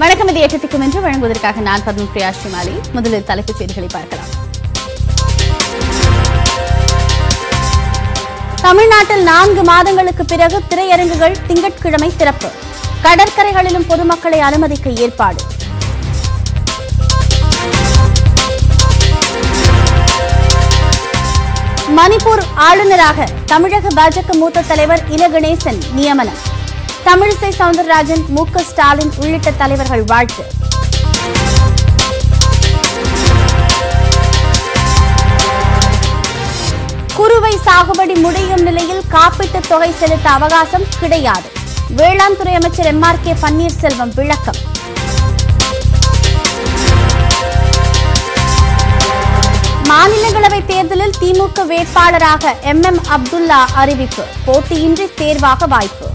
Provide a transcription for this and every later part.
வணக்கம். இது ஏற்றத்திற்கும் என்று வழங்குவதற்காக நான் பத்மபிரியா ஸ்ரீமாலி. முதலில் தலைப்புச் செய்திகளை பார்க்கலாம். தமிழ்நாட்டில் நான்கு மாதங்களுக்கு பிறகு திரையரங்குகள் திங்கட்கிழமை திறப்பு. கடற்கரைகளிலும் பொதுமக்களை அனுமதிக்க ஏற்பாடு. மணிப்பூர் ஆளுநராக தமிழக பாஜக மூத்த தலைவர் இல கணேசன் நியமனம். தமிழிசை சவுந்தரராஜன் மு க ஸ்டாலின் உள்ளிட்ட தலைவர்கள் வாழ்த்து. குறுவை சாகுபடி முடியும் நிலையில் காப்பீட்டுத் தொகை செலுத்த அவகாசம் கிடையாது. வேளாண் துறை அமைச்சர் எம் ஆர் கே பன்னீர்செல்வம் விளக்கம். மாநிலங்களவை தேர்தலில் திமுக வேட்பாளராக எம் எம் அப்துல்லா அறிவிப்பு. போட்டியின்றி தேர்வாக வாய்ப்பு.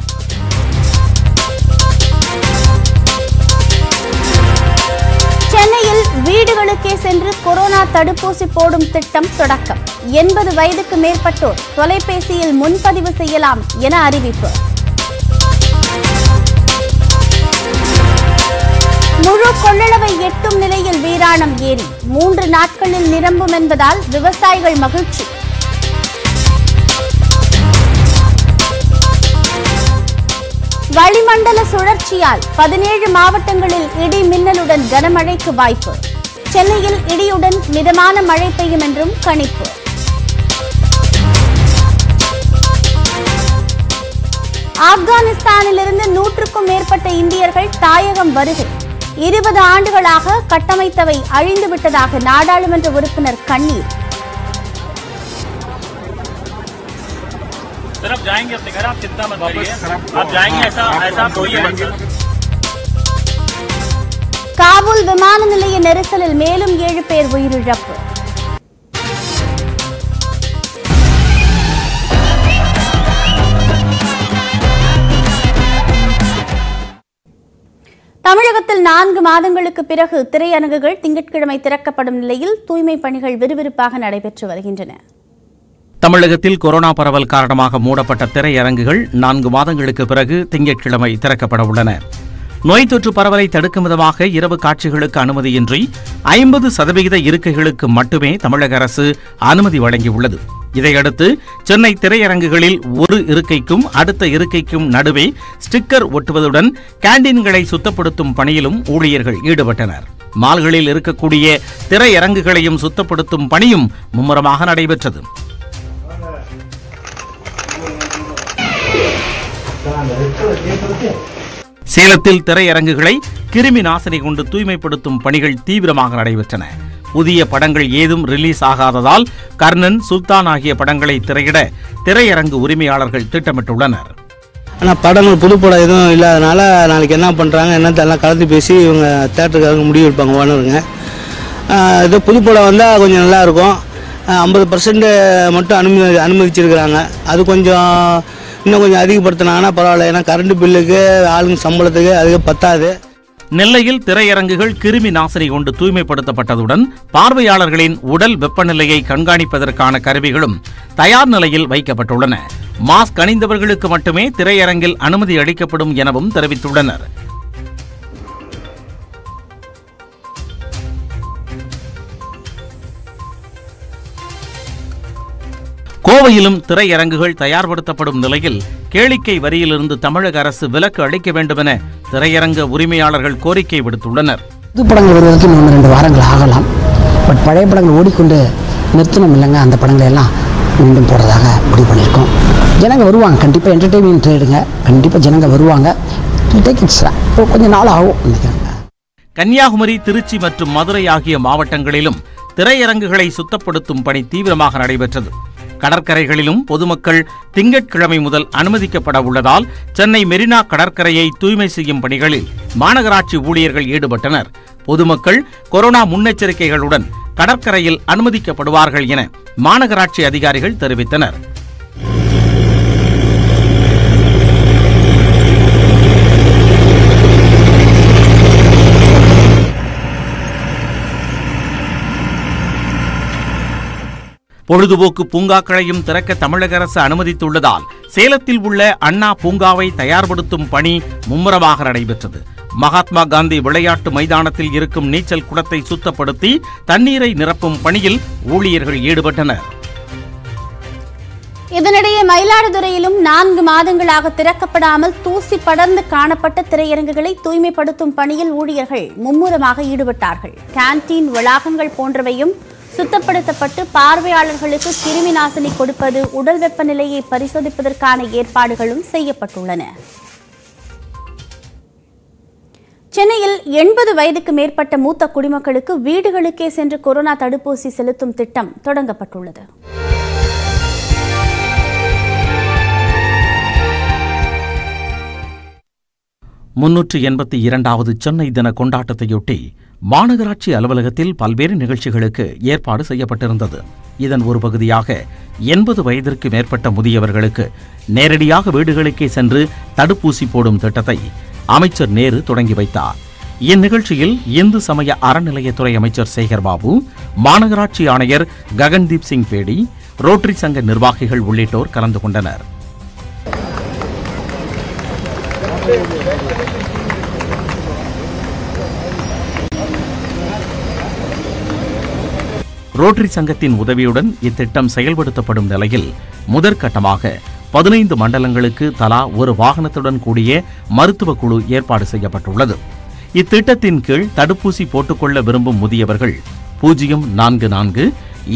வீடுகளுக்கே சென்று கொரோனா தடுப்பூசி போடும் திட்டம் தொடக்கம். எண்பது வயதுக்கு மேற்பட்டோர் தொலைபேசியில் முன்பதிவு செய்யலாம் என அறிவிப்பு. முழு கொள்ளளவை எட்டும் நிலையில் வீராணம் ஏரி மூன்று நாட்களில் நிரம்பும் என்பதால் விவசாயிகள் மகிழ்ச்சி. வளிமண்டல சுழற்சியால் பதினேழு மாவட்டங்களில் இடி மின்னலுடன் கனமழைக்கு வாய்ப்பு. சென்னையில் இடியுடன் மிதமான மழை பெய்யும் என்றும் கணிப்பு ஆப்கானிஸ்தானிலிருந்து நூற்றுக்கும் மேற்பட்ட இந்தியர்கள் தாயகம் வருகை இருபது ஆண்டுகளாக கட்டமைத்தவை அழிந்துவிட்டதாக நாடாளுமன்ற உறுப்பினர் கண்ணீர் सर आप जाएंगे अपने घर आप चिंता मत करिए आप जाएंगे ऐसा ऐसा कोई है காபூல் விமான நிலைய நெரிசலில் மேலும் ஏழு பேர் உயிரிழப்பு. தமிழகத்தில் நான்கு மாதங்களுக்கு பிறகு திரையரங்குகள் திங்கட்கிழமை திறக்கப்படும் நிலையில் தூய்மை பணிகள் விறுவிறுப்பாக நடைபெற்று வருகின்றன. தமிழகத்தில் கொரோனா பரவல் காரணமாக மூடப்பட்ட திரையரங்குகள் நான்கு மாதங்களுக்கு பிறகு திங்கட்கிழமை திறக்கப்பட உள்ளன. நோய் தொற்று பரவலை தடுக்கும் விதமாக இரவு காட்சிகளுக்கு அனுமதியின்றி ஐம்பது சதவிகித இருக்கைகளுக்கு மட்டுமே தமிழக அரசு அனுமதி வழங்கியுள்ளது. இதையடுத்து சென்னை திரையரங்குகளில் ஒரு இருக்கைக்கும் அடுத்த இருக்கைக்கும் நடுவே ஸ்டிக்கர் ஒட்டுவதுடன் கேண்டீன்களை சுத்தப்படுத்தும் பணியிலும் ஊழியர்கள் ஈடுபட்டனர். மால்களில் இருக்கக்கூடிய திரையரங்குகளையும் சுத்தப்படுத்தும் பணியும் மும்முரமாக நடைபெற்றது. சேலத்தில் திரையரங்குகளை கிருமி நாசினி கொண்டு தூய்மைப்படுத்தும் பணிகள் தீவிரமாக நடைபெற்றன. புதிய படங்கள் ஏதும் ரிலீஸ் ஆகாததால் கர்ணன் சுல்தான் ஆகிய படங்களை திரையிட திரையரங்கு உரிமையாளர்கள் திட்டமிட்டுள்ளனர். ஆனால் படங்கள் புது படம் எதுவும் இல்லாதனால நாளைக்கு என்ன பண்ணுறாங்க என்னத்தெல்லாம் கலந்து பேசி இவங்க தேட்டருக்காரங்க முடிவு எடுப்பாங்க ஓனருங்க. இது புது படம் வந்தால் கொஞ்சம் நல்லாயிருக்கும் ஐம்பது பர்சன்ட் மட்டும் அனுமதி அனுமதிச்சிருக்கிறாங்க. அது கொஞ்சம் இன்னும் கொஞ்சம் அதிகப்படுத்தினாங்கன்னா பரவாயில்ல. ஏன்னா கரண்ட் பில்லுக்கு ஆளுங்க சம்பளத்துக்கு அதுக்கு பத்தாது. நெல்லையில் திரையரங்குகள் கிருமி நாசினி கொண்டு தூய்மைப்படுத்தப்பட்டதுடன் பார்வையாளர்களின் உடல் வெப்பநிலையை கண்காணிப்பதற்கான கருவிகளும் தயார் நிலையில் வைக்கப்பட்டுள்ளன. மாஸ்க் அணிந்தவர்களுக்கு மட்டுமே திரையரங்கில் அனுமதி அளிக்கப்படும் எனவும் தெரிவித்துள்ளனர். கோவையிலும் திரையரங்குகள் தயார்படுத்தப்படும் நிலையில் கேளிக்கை வரியிலிருந்து தமிழக அரசு விலக்கு அளிக்க வேண்டுமென திரையரங்க உரிமையாளர்கள் கோரிக்கை விடுத்துள்ளனர். புது படங்கள் வருவதற்கு இன்னும் ரெண்டு வாரங்கள் ஆகலாம். பட் பழைய படங்கள் ஓடிக்கொண்டு நிறுத்தணும் இல்லைங்க. அந்த படங்களை எல்லாம் மீண்டும் போடுறதாக முடிவு பண்ணியிருக்கோம். ஜனங்க வருவாங்க. கண்டிப்பாக என்டர்டெயின்மெண்ட் ட்ரேடுங்க கண்டிப்பாக ஜனங்க வருவாங்க. இப்போ கொஞ்சம் நாள் ஆகும் நினைக்கிறேங்க கன்னியாகுமரி திருச்சி மற்றும் மதுரை ஆகிய மாவட்டங்களிலும் திரையரங்குகளை சுத்தப்படுத்தும் பணி தீவிரமாக நடைபெற்றது. கடற்கரைகளிலும் பொதுமக்கள் திங்கட்கிழமை முதல் அனுமதிக்கப்பட உள்ளதால் சென்னை மெரினா கடற்கரையை தூய்மை செய்யும் பணிகளில் மாநகராட்சி ஊழியர்கள் ஈடுபட்டனர். பொதுமக்கள் கொரோனா முன்னெச்சரிக்கைகளுடன் கடற்கரையில் அனுமதிக்கப்படுவார்கள் என மாநகராட்சி அதிகாரிகள் தெரிவித்தனர். பொழுதுபோக்கு பூங்காக்களையும் திறக்க தமிழக அரசு அனுமதித்துள்ளதால் சேலத்தில் உள்ள அண்ணா பூங்காவை தயார்படுத்தும் பணி மும்முரமாக நடைபெற்றது. மகாத்மா காந்தி விளையாட்டு மைதானத்தில் இருக்கும் நீச்சல் குளத்தை சுத்தப்படுத்தி தண்ணீரை நிரப்பும் பணியில் ஊழியர்கள் ஈடுபட்டனர். இதனிடையே மயிலாடுதுறையிலும் நான்கு மாதங்களாக திறக்கப்படாமல் தூசி படர்ந்து காணப்பட்ட திரையரங்குகளை தூய்மைப்படுத்தும் பணியில் ஊழியர்கள் மும்முரமாக ஈடுபட்டார்கள். கேன்டீன் வளாகங்கள் போன்றவையும் சுத்தப்படுத்தப்பட்டு பார்வையாளர்களுக்கு கிருமி நாசினி கொடுப்பது உடல் வெப்பநிலையை பரிசோதிப்பதற்கான ஏற்பாடுகளும் செய்யப்பட்டுள்ளன. சென்னையில் எண்பது வயதுக்கு மேற்பட்ட மூத்த குடிமக்களுக்கு வீடுகளுக்கே சென்று கொரோனா தடுப்பூசி செலுத்தும் திட்டம் தொடங்கப்பட்டுள்ளது. முன்னூற்று எண்பத்தி இரண்டாவது சென்னை தின கொண்டாட்டத்தையொட்டி மாநகராட்சி அலுவலகத்தில் பல்வேறு நிகழ்ச்சிகளுக்கு ஏற்பாடு செய்யப்பட்டிருந்தது. இதன் ஒரு பகுதியாக எண்பது வயதிற்கு மேற்பட்ட முதியவர்களுக்கு நேரடியாக வீடுகளுக்கே சென்று தடுப்பூசி போடும் திட்டத்தை அமைச்சர் நேரு தொடங்கி வைத்தார். இந்நிகழ்ச்சியில் இந்து சமய அறநிலையத்துறை அமைச்சர் சேகர் பாபு மாநகராட்சி ஆணையர் ககன்தீப் சிங் பேடி ரோட்டரி சங்க நிர்வாகிகள் உள்ளிட்டோர் கலந்து கொண்டனர். ரோட்டரி சங்கத்தின் உதவியுடன் இத்திட்டம் செயல்படுத்தப்படும் நிலையில் முதற்கட்டமாக பதினைந்து மண்டலங்களுக்கு தலா ஒரு வாகனத்துடன் கூடிய மருத்துவ குழு ஏற்பாடு செய்யப்பட்டுள்ளது. இத்திட்டத்தின் கீழ் தடுப்பூசி போட்டுக்கொள்ள விரும்பும் முதியவர்கள் பூஜ்ஜியம் நான்கு நான்கு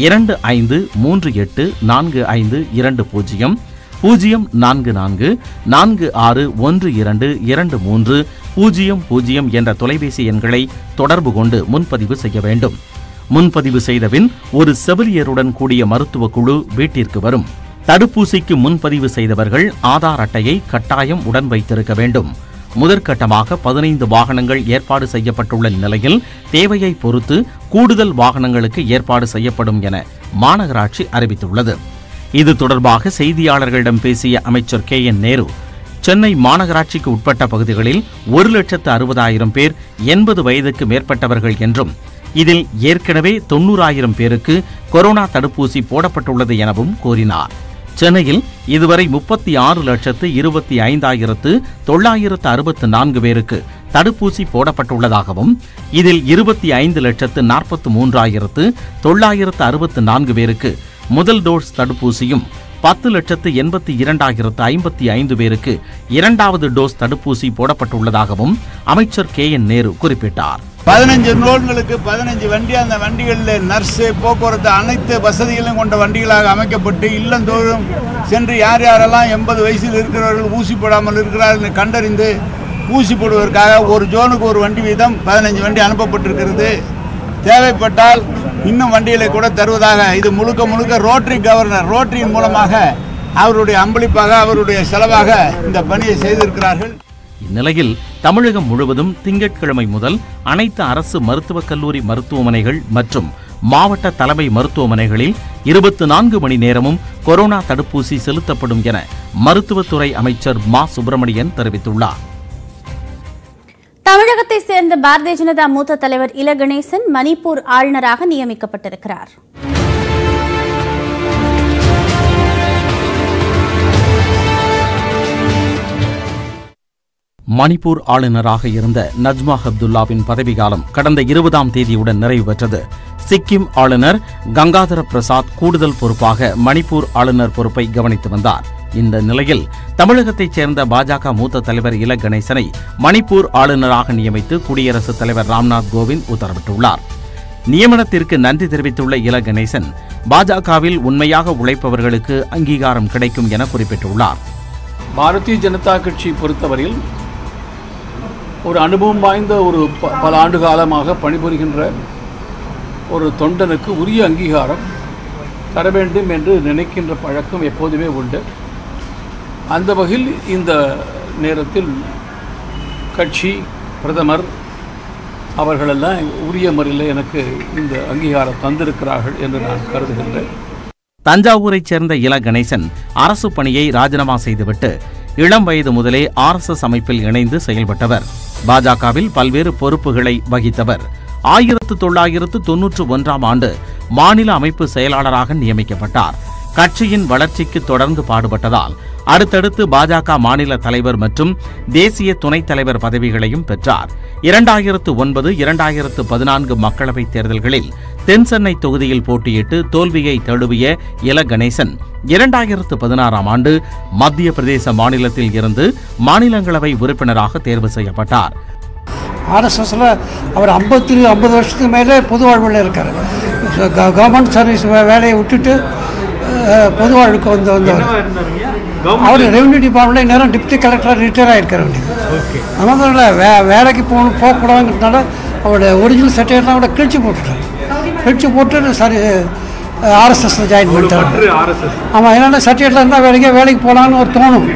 இரண்டு ஐந்து மூன்று எட்டு நான்கு ஐந்து இரண்டு பூஜ்ஜியம் பூஜ்ஜியம் நான்கு நான்கு நான்கு ஆறு ஒன்று இரண்டு இரண்டு மூன்று பூஜ்ஜியம் பூஜ்ஜியம் என்ற தொலைபேசி எண்களை தொடர்பு கொண்டு முன்பதிவு செய்ய வேண்டும். முன்பதிவு செய்தபின் ஒரு செவிலியருடன் கூடிய மருத்துவ குழு வீட்டிற்கு வரும். தடுப்பூசிக்கு முன்பதிவு செய்தவர்கள் ஆதார் அட்டையை கட்டாயம் உடன் வைத்திருக்க வேண்டும். முதற்கட்டமாக பதினைந்து வாகனங்கள் ஏற்பாடு செய்யப்பட்டுள்ள நிலையில் தேவையை பொறுத்து கூடுதல் வாகனங்களுக்கு ஏற்பாடு செய்யப்படும் என மாநகராட்சி அறிவித்துள்ளது. இது தொடர்பாக செய்தியாளர்களிடம் பேசிய அமைச்சர் கே என் நேரு சென்னை மாநகராட்சிக்கு உட்பட்ட பகுதிகளில் ஒரு லட்சத்து அறுபதாயிரம் பேர் எண்பது வயதுக்கு மேற்பட்டவர்கள் என்றும் இதில் ஏற்கனவே தொண்ணூறாயிரம் பேருக்கு கொரோனா தடுப்பூசி போடப்பட்டுள்ளது எனவும் கூறினார். சென்னையில் இதுவரை முப்பத்தி ஆறு லட்சத்து இருபத்தி ஐந்தாயிரத்து தொள்ளாயிரத்து அறுபத்து நான்கு பேருக்கு தடுப்பூசி போடப்பட்டுள்ளதாகவும் இதில் இருபத்தி ஐந்து லட்சத்து நாற்பத்து மூன்றாயிரத்து தொள்ளாயிரத்து அறுபத்து நான்கு பேருக்கு முதல் டோஸ் தடுப்பூசியும் பத்து லட்சத்து எண்பத்தி இரண்டாயிரத்து ஐம்பத்தி ஐந்து பேருக்கு இரண்டாவது டோஸ் தடுப்பூசி போடப்பட்டுள்ளதாகவும் அமைச்சர் கே என் நேரு குறிப்பிட்டார். பதினஞ்சு லோன்களுக்கு பதினஞ்சு வண்டி அந்த வண்டிகளில் நர்ஸு போக்குவரத்து அனைத்து வசதிகளும் கொண்ட வண்டிகளாக அமைக்கப்பட்டு இல்லந்தோறும் சென்று யார் யாரெல்லாம் எண்பது வயசில் இருக்கிறவர்கள் ஊசி போடாமல் இருக்கிறார்கள் கண்டறிந்து ஊசி போடுவதற்காக ஒரு ஜோனுக்கு ஒரு வண்டி வீதம் பதினஞ்சு வண்டி அனுப்பப்பட்டிருக்கிறது. தேவைப்பட்டால் இன்னும் வண்டிகளை கூட தருவதாக இது முழுக்க முழுக்க ரோட்டரி கவர்னர் ரோட்டரியின் மூலமாக அவருடைய அம்பளிப்பாக அவருடைய செலவாக இந்த பணியை செய்திருக்கிறார்கள். இந்நிலையில் தமிழகம் முழுவதும் திங்கட்கிழமை முதல் அனைத்து அரசு மருத்துவக் கல்லூரி மருத்துவமனைகள் மற்றும் மாவட்ட தலைமை மருத்துவமனைகளில் இருபத்தி நான்கு மணி நேரமும் கொரோனா தடுப்பூசி செலுத்தப்படும் என மருத்துவத்துறை அமைச்சர் மா. சுப்பிரமணியன் தெரிவித்துள்ளார். தமிழகத்தை சேர்ந்த பாரதிய ஜனதா மூத்த தலைவர் இல கணேசன் மணிப்பூர் ஆளுநராக நியமிக்கப்பட்டிருக்கிறார். மணிப்பூர் ஆளுநராக இருந்த நஜ்மா அப்துல்லாவின் பதவிக்காலம் கடந்த இருபதாம் தேதியுடன் நிறைவு பெற்றது. சிக்கிம் ஆளுநர் கங்காதர பிரசாத் கூடுதல் பொறுப்பாக மணிப்பூர் ஆளுநர் பொறுப்பை கவனித்து வந்தார். இந்த நிலையில் தமிழகத்தைச் சேர்ந்த பாஜக மூத்த தலைவர் இல கணேசனை மணிப்பூர் ஆளுநராக நியமித்து குடியரசுத் தலைவர் ராம்நாத் கோவிந்த் உத்தரவிட்டுள்ளார். நியமனத்திற்கு நன்றி தெரிவித்துள்ள இல கணேசன் பாஜகவில் உண்மையாக உழைப்பவர்களுக்கு அங்கீகாரம் கிடைக்கும் என குறிப்பிட்டுள்ளார். பாரதிய ஜனதா கட்சி பொறுத்தவரையில் ஒரு அனுபவம் வாய்ந்த ஒரு ப- பல ஆண்டு காலமாக பணிபுரிகின்ற ஒரு தொண்டனுக்கு உரிய அங்கீகாரம் தர வேண்டும் என்று நினைக்கின்ற பழக்கம் எப்போதுமே உண்டு. அந்த வகையில் இந்த நேரத்தில் கட்சி பிரதமர் அவர்களெல்லாம் உரிய முறையில் எனக்கு இந்த அங்கீகாரம் தந்திருக்கிறார்கள் என்று நான் கருதுகின்றேன். தஞ்சாவூரைச் சேர்ந்த இல கணேசன் அரசு பணியை ராஜினாமா செய்துவிட்டு இளம் வயது முதலே ஆர்எஸ்எஸ் அமைப்பில் இணைந்து செயல்பட்டவர். பாஜகவில் பல்வேறு பொறுப்புகளை வகித்தவர். ஆயிரத்து தொள்ளாயிரத்து தொன்னூற்று ஒன்றாம் ஆண்டு மாநில அமைப்பு செயலாளராக நியமிக்கப்பட்டார். கட்சியின் வளர்ச்சிக்கு தொடர்ந்து பாடுபட்டதால் அடுத்தடுத்து பாஜக மாநில தலைவர் மற்றும் தேசிய துணைத் தலைவர் பதவிகளையும் பெற்றார். இரண்டாயிரத்து ஒன்பது இரண்டாயிரத்து பதினான்கு மக்களவைத் தேர்தல்களில் தென்சென்னை தொகுதியில் போட்டியிட்டு தோல்வியை தழுவிய இல கணேசன் இரண்டாயிரத்து பதினாறாம் ஆண்டு மத்திய பிரதேச மாநிலத்தில் இருந்து மாநிலங்களவை உறுப்பினராக தேர்வு செய்யப்பட்டார். ஆர்எஸ்எஸில் அவர் ஐம்பத்தி ஐம்பது வருஷத்துக்கு மேலே பொது வாழ்வில் இருக்கார். கவர்மெண்ட் சர்வீஸ் வேலையை விட்டுட்டு பொது வாழ்வுக்கு வந்து வந்தவர். அவர் ரெவன்யூ டிபார்ட்மெண்ட்டில் நேரம் டிப்டி கலெக்டராக ரிட்டையர் ஆகிருக்கார் வேண்டியது அதனால வே வேலைக்கு போகணும் போகக்கூடாதுங்கிறதுனால அவருடைய ஒரிஜினல் சர்டிஃபிகேட்லாம் கூட கிழிச்சு போட்டுட்டார். கிழிச்சு போட்டு சரி ஆர்எஸ்எஸில் ஜாயின் பண்ணிட்டார் ஆமாம் என்னென்ன சர்டிஃபிகேட்டில் இருந்தால் வேலைக்கே வேலைக்கு போகலான்னு ஒரு தோணும்.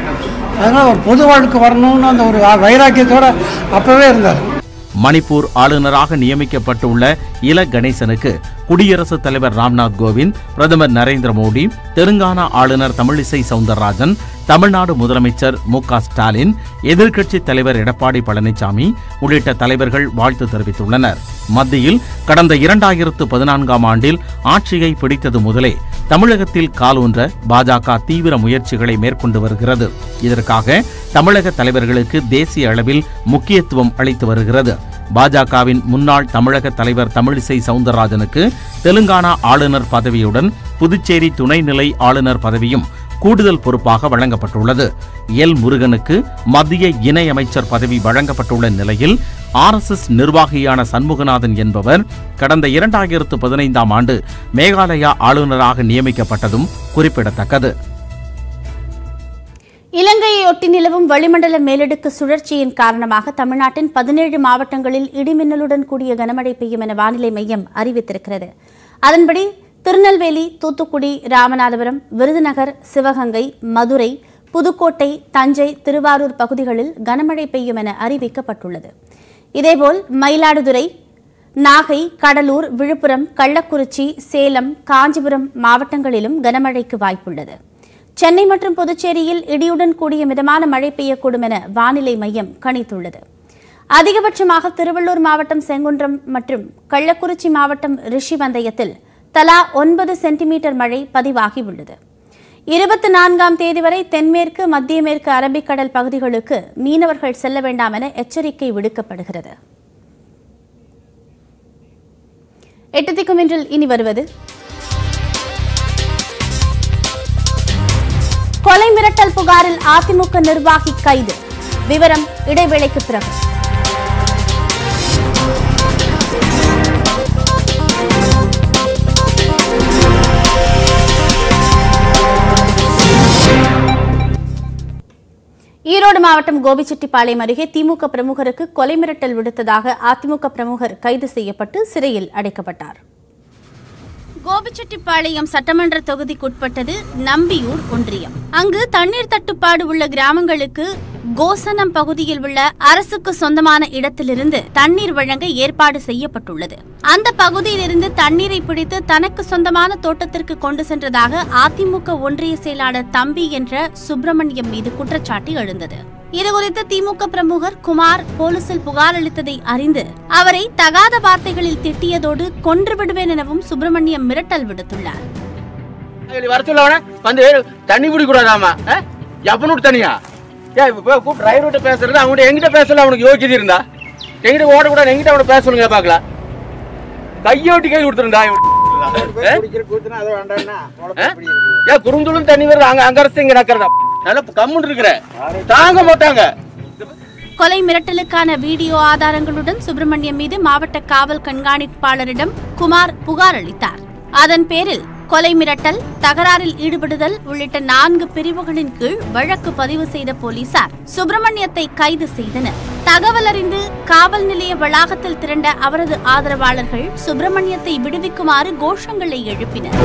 அதனால் ஒரு பொது வாழ்க்கை வரணும்னு அந்த ஒரு வைராக்கியத்தோட அப்போவே இருந்தார். மணிப்பூர் ஆளுநராக நியமிக்கப்பட்டுள்ள இல கணேசனுக்கு குடியரசுத் தலைவர் ராம்நாத் கோவிந்த் பிரதமர் நரேந்திர மோடி தெலுங்கானா ஆளுநர் தமிழிசை சவுந்தரராஜன் தமிழ்நாடு முதலமைச்சர் மு க ஸ்டாலின் எதிர்க்கட்சித் தலைவர் எடப்பாடி பழனிசாமி உள்ளிட்ட தலைவர்கள் வாழ்த்து தெரிவித்துள்ளனர். மத்தியில் கடந்த இரண்டாயிரத்து பதினான்காம் ஆண்டில் ஆட்சியை பிடித்தது முதலே தமிழகத்தில் காலூன்ற பாஜக தீவிர முயற்சிகளை மேற்கொண்டு வருகிறது. இதற்காக தமிழக தலைவர்களுக்கு தேசிய அளவில் முக்கியத்துவம் அளித்து வருகிறது. பாஜகவின் முன்னாள் தமிழக தலைவர் தமிழிசை சவுந்தரராஜனுக்கு தெலுங்கானா ஆளுநர் பதவியுடன் புதுச்சேரி துணைநிலை ஆளுநர் பதவியும் கூடுதல் பொறுப்பாக வழங்கப்பட்டுள்ளது. எல். முருகனுக்கு மத்திய இணையமைச்சர் பதவி வழங்கப்பட்டுள்ள நிலையில் ஆர்எஸ்எஸ் நிர்வாகியான சண்முகநாதன் என்பவர் கடந்த இரண்டாயிரத்து பதினைந்தாம் ஆண்டு மேகாலயா ஆளுநராக நியமிக்கப்பட்டதும் குறிப்பிடத்தக்கது. இலங்கையொட்டி நிலவும் வளிமண்டல மேலடுக்கு சுழற்சியின் காரணமாக தமிழ்நாட்டின் பதினேழு மாவட்டங்களில் இடிமின்னலுடன் கூடிய கனமழை பெய்யும் என வானிலை மையம் அறிவித்திருக்கிறது. அதன்படி திருநெல்வேலி தூத்துக்குடி ராமநாதபுரம் விருதுநகர் சிவகங்கை மதுரை புதுக்கோட்டை தஞ்சை திருவாரூர் பகுதிகளில் கனமழை பெய்யும் என அறிவிக்கப்பட்டுள்ளது. இதேபோல் மயிலாடுதுறை நாகை கடலூர் விழுப்புரம் கள்ளக்குறிச்சி சேலம் காஞ்சிபுரம் மாவட்டங்களிலும் கனமழைக்கு வாய்ப்புள்ளது. சென்னை மற்றும் புதுச்சேரியில் இடியுடன் கூடிய மிதமான மழை பெய்யக்கூடும் என வானிலை மையம் கணித்துள்ளது. அதிகபட்சமாக திருவள்ளூர் மாவட்டம் செங்குன்றம் மற்றும் கள்ளக்குறிச்சி மாவட்டம் ரிஷிவந்தயத்தில் தலா ஒன்பது சென்டிமீட்டர் மழை பதிவாகியுள்ளது. இருபத்தி நான்காம் தேதி வரை தென்மேற்கு மத்திய மேற்கு அரபிக்கடல் பகுதிகளுக்கு மீனவர்கள் செல்ல வேண்டாம் என எச்சரிக்கை விடுக்கப்படுகிறது. எட்டு திக்கும் இன்றில் இனி வருவது கொலை மிரட்டல் புகாரில் அதிமுக நிர்வாகி கைது. விவரம் இடைவேளைக்கு பிறகு. ஈரோடு மாவட்டம் கோபிச்செட்டிப்பாளையம் அருகே திமுக பிரமுகருக்கு கொலை மிரட்டல் விடுத்ததாக அதிமுக பிரமுகர் கைது செய்யப்பட்டு சிறையில் அடைக்கப்பட்டார். கோபிச்செட்டிப்பாளையம் சட்டமன்ற தொகுதிக்குட்பட்டது நம்பியூர் ஒன்றியம். அங்கு தண்ணீர் தட்டுப்பாடு உள்ள கிராமங்களுக்கு கோசனம் பகுதியில் உள்ள அரசுக்கு சொந்தமான இடத்திலிருந்து தண்ணீர் வழங்க ஏற்பாடு செய்யப்பட்டுள்ளது. அந்த பகுதியிலிருந்து தண்ணீரை பிடித்து தனக்கு சொந்தமான தோட்டத்திற்கு கொண்டு சென்றதாக அதிமுக ஒன்றிய செயலாளர் தம்பி என்ற சுப்பிரமணியம் மீது குற்றச்சாட்டு எழுந்தது. இதுகுறித்து திமுக பிரமுகர் குமார் போலீசில் புகார் அளித்ததை அறிந்து அவரை தகாத வார்த்தைகளில் திட்டியதோடு கொன்று விடுவேன் எனவும் சுப்பிரமணியம் மிரட்டல் விடுத்துள்ளார் வர சொல்ல அவன வந்து தண்ணி குடிக்கூடாதாமா எவனோட தனியா ஏன் இப்போ டிரைவர்கிட்ட பேசுறது அவங்ககிட்ட எங்கிட்ட பேசல அவனுக்கு யோகியது இருந்தா எங்கிட்ட ஓடக்கூடாது எங்கிட்ட அவனை பேச சொல்லுங்க பார்க்கலாம் கையோட்டி கை கொடுத்துருந்தா ஏன் குறுந்துளும் தண்ணி வருது அங்க அங்க அரசு இங்க நடக்கிறதா நல்லா கம்முன்னு இருக்கிற. தாங்க மாட்டாங்க. கொலை மிரட்டலுக்கான வீடியோ ஆதாரங்களுடன் சுப்பிரமணியம் மீது மாவட்ட காவல் கண்காணிப்பாளரிடம் குமார் புகார் அளித்தார். அதன் பேரில் கொலை மிரட்டல் தகராறில் ஈடுபடுதல் உள்ளிட்ட நான்கு பிரிவுகளின் கீழ் வழக்கு பதிவு செய்த போலீசார் சுப்பிரமணியத்தை கைது செய்தனர். தகவல் அறிந்து காவல் நிலைய வளாகத்தில் திரண்ட அவரது ஆதரவாளர்கள் சுப்பிரமணியத்தை விடுவிக்குமாறு கோஷங்களை எழுப்பினர்.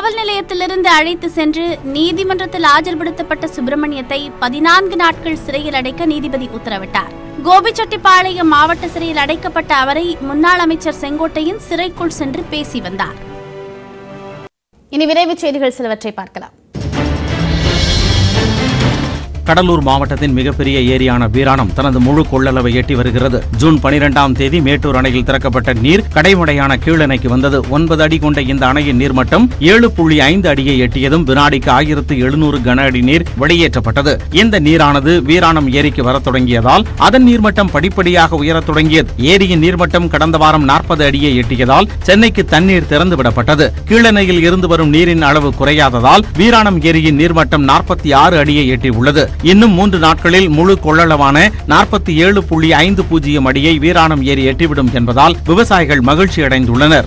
காவல் நிலையத்திலிருந்து அழைத்து சென்று நீதிமன்றத்தில் ஆஜர்படுத்தப்பட்ட சுப்பிரமணியத்தை பதினான்கு நாட்கள் சிறையில் அடைக்க நீதிபதி உத்தரவிட்டார். கோபிச்செட்டிப்பாளையம் மாவட்ட சிறையில் அடைக்கப்பட்ட அவரை முன்னாள் அமைச்சர் செங்கோட்டையின் சிறைக்குள் சென்று பேசி வந்தார். இனி விரைவு செய்திகள் சிலவற்றை பார்க்கலாம். கடலூர் மாவட்டத்தின் மிகப்பெரிய ஏரியான வீராணம் தனது முழு கொள்ளளவை எட்டி வருகிறது. ஜூன் பனிரெண்டாம் தேதி மேட்டூர் அணையில் திறக்கப்பட்ட நீர் கடைமடையான கீழணைக்கு வந்தது. ஒன்பது அடி கொண்ட இந்த அணையின் நீர்மட்டம் ஏழு புள்ளி ஐந்து அடியை எட்டியதும் வினாடிக்கு ஆயிரத்து எழுநூறு கன அடி நீர் வெளியேற்றப்பட்டது. இந்த நீரானது வீராணம் ஏரிக்கு வரத் தொடங்கியதால் அதன் நீர்மட்டம் படிப்படியாக உயரத் தொடங்கியது. ஏரியின் நீர்மட்டம் கடந்த வாரம் நாற்பது அடியை எட்டியதால் சென்னைக்கு தண்ணீர் திறந்து விடப்பட்டது. கீழணையில் இருந்து வரும் நீரின் அளவு குறையாததால் வீராணம் ஏரியின் நீர்மட்டம் நாற்பத்தி ஆறு அடியை எட்டியுள்ளது. இன்னும் மூன்று நாட்களில் முழு கொள்ளளவான நாற்பத்தி ஏழு புள்ளி ஐந்து பூஜ்ஜியம் அடியை வீராணம் ஏரி எட்டிவிடும் என்பதால் விவசாயிகள் மகிழ்ச்சி அடைந்துள்ளனர்.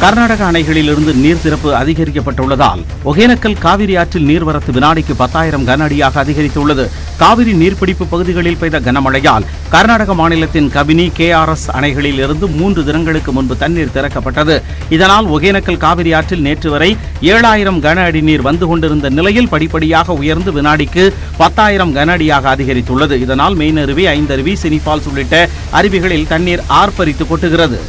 கர்நாடக அணைகளிலிருந்து நீர் திறப்பு அதிகரிக்கப்பட்டுள்ளதால் ஒகேனக்கல் காவிரி ஆற்றில் நீர்வரத்து வினாடிக்கு பத்தாயிரம் கன அடியாக அதிகரித்துள்ளது. காவிரி நீர்பிடிப்பு பகுதிகளில் பெய்த கனமழையால் கர்நாடக மாநிலத்தின் கபினி கேஆர்எஸ் அணைகளில் இருந்து மூன்று தினங்களுக்கு முன்பு தண்ணீர் திறக்கப்பட்டது. இதனால் ஒகேனக்கல் காவிரி ஆற்றில் நேற்று வரை ஏழாயிரம் கன அடி நீர் வந்து கொண்டிருந்த நிலையில் படிப்படியாக உயர்ந்து வினாடிக்கு பத்தாயிரம் கன அடியாக அதிகரித்துள்ளது. இதனால் மெயினருவி ஐந்தருவி சினிபால்ஸ் உள்ளிட்ட அருவிகளில் தண்ணீர் ஆர்ப்பரித்து கொட்டுகிறது.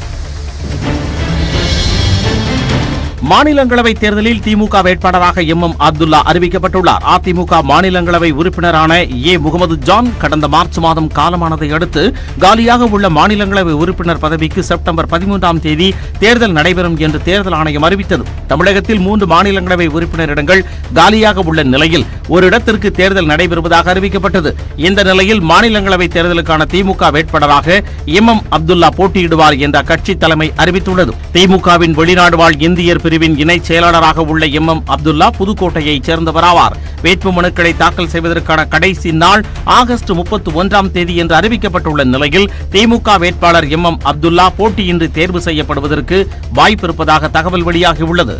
மாநிலங்களவை தேர்தலில் திமுக வேட்பாளராக எம் எம் அப்துல்லா அறிவிக்கப்பட்டுள்ளார். அதிமுக மாநிலங்களவை உறுப்பினரான ஏ முகமது ஜான் கடந்த மார்ச் மாதம் காலமானதை அடுத்து காலியாக உள்ள மாநிலங்களவை உறுப்பினர் பதவிக்கு செப்டம்பர் பதிமூன்றாம் தேதி தேர்தல் நடைபெறும் என்று தேர்தல் ஆணையம் அறிவித்தது. தமிழகத்தில் மூன்று மாநிலங்களவை உறுப்பினர் இடங்கள் காலியாக உள்ள நிலையில் ஒரு இடத்திற்கு தேர்தல் நடைபெறுவதாக அறிவிக்கப்பட்டது. இந்த நிலையில் மாநிலங்களவை தேர்தலுக்கான திமுக வேட்பாளராக எம் எம் அப்துல்லா போட்டியிடுவார் என்ற அக்கட்சி தலைமை அறிவித்துள்ளது. திமுகவின் வெளிநாடு வாழ் இந்தியர் பிரிவின் இணை செயலாளராக உள்ள எம். எம். அப்துல்லா புதுக்கோட்டையைச் சேர்ந்தவராவார். வேட்பு மனுக்களை தாக்கல் செய்வதற்கான கடைசி நாள் ஆகஸ்ட் முப்பத்தி ஒன்றாம் தேதி என்று அறிவிக்கப்பட்டுள்ள நிலையில் திமுக வேட்பாளர் எம். எம். அப்துல்லா போட்டியின்றி தேர்வு செய்யப்படுவதற்கு வாய்ப்பிருப்பதாக தகவல் வெளியாகியுள்ளது.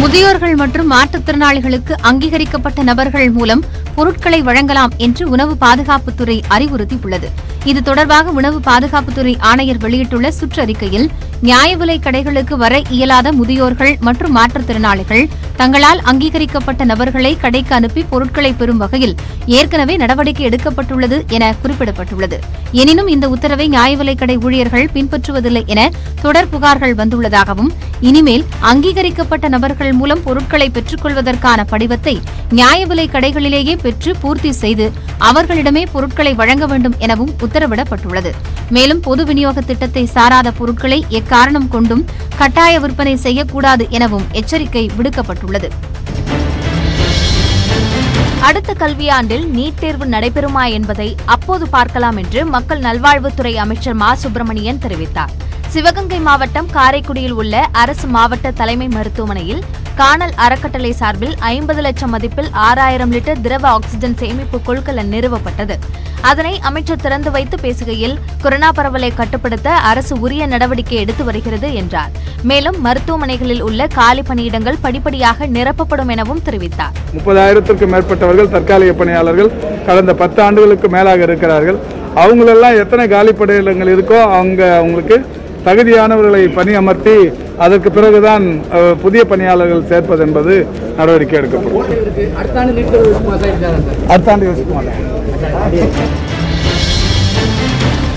முதியோர்கள் மற்றும் மாற்றுத்திறனாளிகளுக்கு அங்கீகரிக்கப்பட்ட நபர்கள் மூலம் பொருட்களை வழங்கலாம் என்று உணவு பாதுகாப்புத்துறை அறிவுறுத்தியுள்ளது. இது தொடர்பாக உணவு பாதுகாப்புத்துறை ஆணையர் வெளியிட்டுள்ள சுற்றறிக்கையில் நியாய விலை கடைகளுக்கு வர இயலாத முதியோர்கள் மற்றும் மாற்றுத்திறனாளிகள் தங்களால் அங்கீகரிக்கப்பட்ட நபர்களை கடைக்கு அனுப்பி பொருட்களை பெறும் வகையில் ஏற்கனவே நடவடிக்கை எடுக்கப்பட்டுள்ளது என குறிப்பிடப்பட்டுள்ளது. எனினும் இந்த உத்தரவை நியாய விலை கடை ஊழியர்கள் பின்பற்றுவதில்லை என தொடர் புகார்கள் வந்துள்ளதாகவும் இனிமேல் அங்கீகரிக்கப்பட்ட நபர்கள் மூலம் பொருட்களை பெற்றுக்கொள்வதற்கான படிவத்தை நியாய விலை கடைகளிலேயே பெற்று பூர்த்தி செய்து அவர்களிடமே பொருட்களை வழங்க வேண்டும் எனவும் உத்தரவிடப்பட்டுள்ளது. மேலும் பொது விநியோக திட்டத்தை சாராத பொருட்களை எக்காரணம் கொண்டும் கட்டாய விற்பனை செய்யக்கூடாது எனவும் எச்சரிக்கை விடுக்கப்பட்டுள்ளது. அடுத்த கல்வியாண்டில் நீட் தேர்வு நடைபெறுமா என்பதை அப்போது பார்க்கலாம் என்று மக்கள் நல்வாழ்வுத்துறை அமைச்சர் மா. சுப்பிரமணியன் தெரிவித்தார். சிவகங்கை மாவட்டம் காரைக்குடியில் உள்ள அரசு மாவட்ட தலைமை மருத்துவமனையில் காணல் அறக்கட்டளை சார்பில் ஐம்பது லட்சம் மதிப்பில் ஆறாயிரம் லிட்டர் திரவ ஆக்ஸிஜன் சேமிப்பு கொள்கலன் நிறுவப்பட்டது. அதனை அமைச்சர் திறந்து வைத்து பேசுகையில் கொரோனா பரவலை கட்டுப்படுத்த அரசு உரிய நடவடிக்கை எடுத்து வருகிறது என்றார். மேலும் மருத்துவமனைகளில் உள்ள காலி பணியிடங்கள் படிப்படியாக நிரப்பப்படும் எனவும் தெரிவித்தார். முப்பதாயிரத்திற்கும் மேற்பட்டவர்கள் தற்காலிக பணியாளர்கள் கடந்த பத்து ஆண்டுகளுக்கு மேலாக இருக்கிறார்கள். அவங்களெல்லாம் எத்தனை காலி பணியிடங்கள் இருக்கோ அவங்க அவங்களுக்கு தகுதியானவர்களை பணியமர்த்தி அதற்கு பிறகுதான் புதிய பணியாளர்கள் சேர்ப்பது என்பது நடவடிக்கை எடுக்கப்படும். அடுத்த ஆண்டு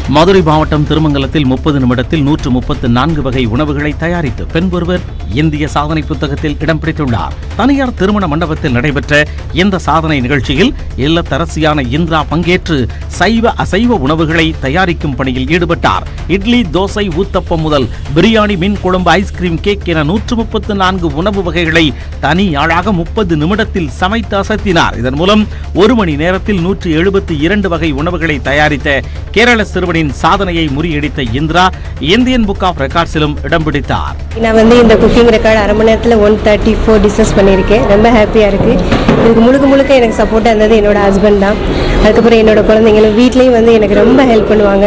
மதுரை மாவட்டம் திருமங்கலத்தில் முப்பது நிமிடத்தில் நூற்று முப்பத்து நான்கு வகை உணவுகளை தயாரித்து பெண் ஒருவர் இந்திய சாதனை புத்தகத்தில் இடம் பிடித்துள்ளார். தனியார் திருமண மண்டபத்தில் நடைபெற்ற இந்த சாதனை நிகழ்ச்சியில் இல்லத்தரசியான இந்திரா பங்கேற்று சைவ அசைவ உணவுகளை தயாரிக்கும் பணியில் ஈடுபட்டார். இட்லி தோசை ஊத்தப்பம் முதல் பிரியாணி மீன் குழம்பு ஐஸ்கிரீம் கேக் என நூற்று முப்பத்து நான்கு உணவு வகைகளை தனியாளாக முப்பது நிமிடத்தில் சமைத்து அசத்தினார். இதன் மூலம் ஒரு மணி நேரத்தில் நூற்று எழுபத்தி இரண்டு வகை உணவுகளை தயாரித்த கேரள சிறுவனின் சாதனையை முறியடித்த இந்திரா இந்தியன் புக் ஆஃப் ரெக்கார்ட்ஸிலும் இடம் பிடித்தார். நான் வந்து இந்த குக்கிங் ரெக்கார்டு அரை மணி நேரத்தில் ஒன் தேர்ட்டி ஃபோர் டிஷஸ் பண்ணியிருக்கேன். ரொம்ப ஹாப்பியாக இருக்குது இதுக்கு முழுக்க முழுக்க எனக்கு சப்போர்ட்டாக இருந்தது என்னோட ஹஸ்பண்ட் தான். அதுக்கப்புறம் என்னோட குழந்தைங்களும் வீட்லேயும் வந்து எனக்கு ரொம்ப ஹெல்ப் பண்ணுவாங்க.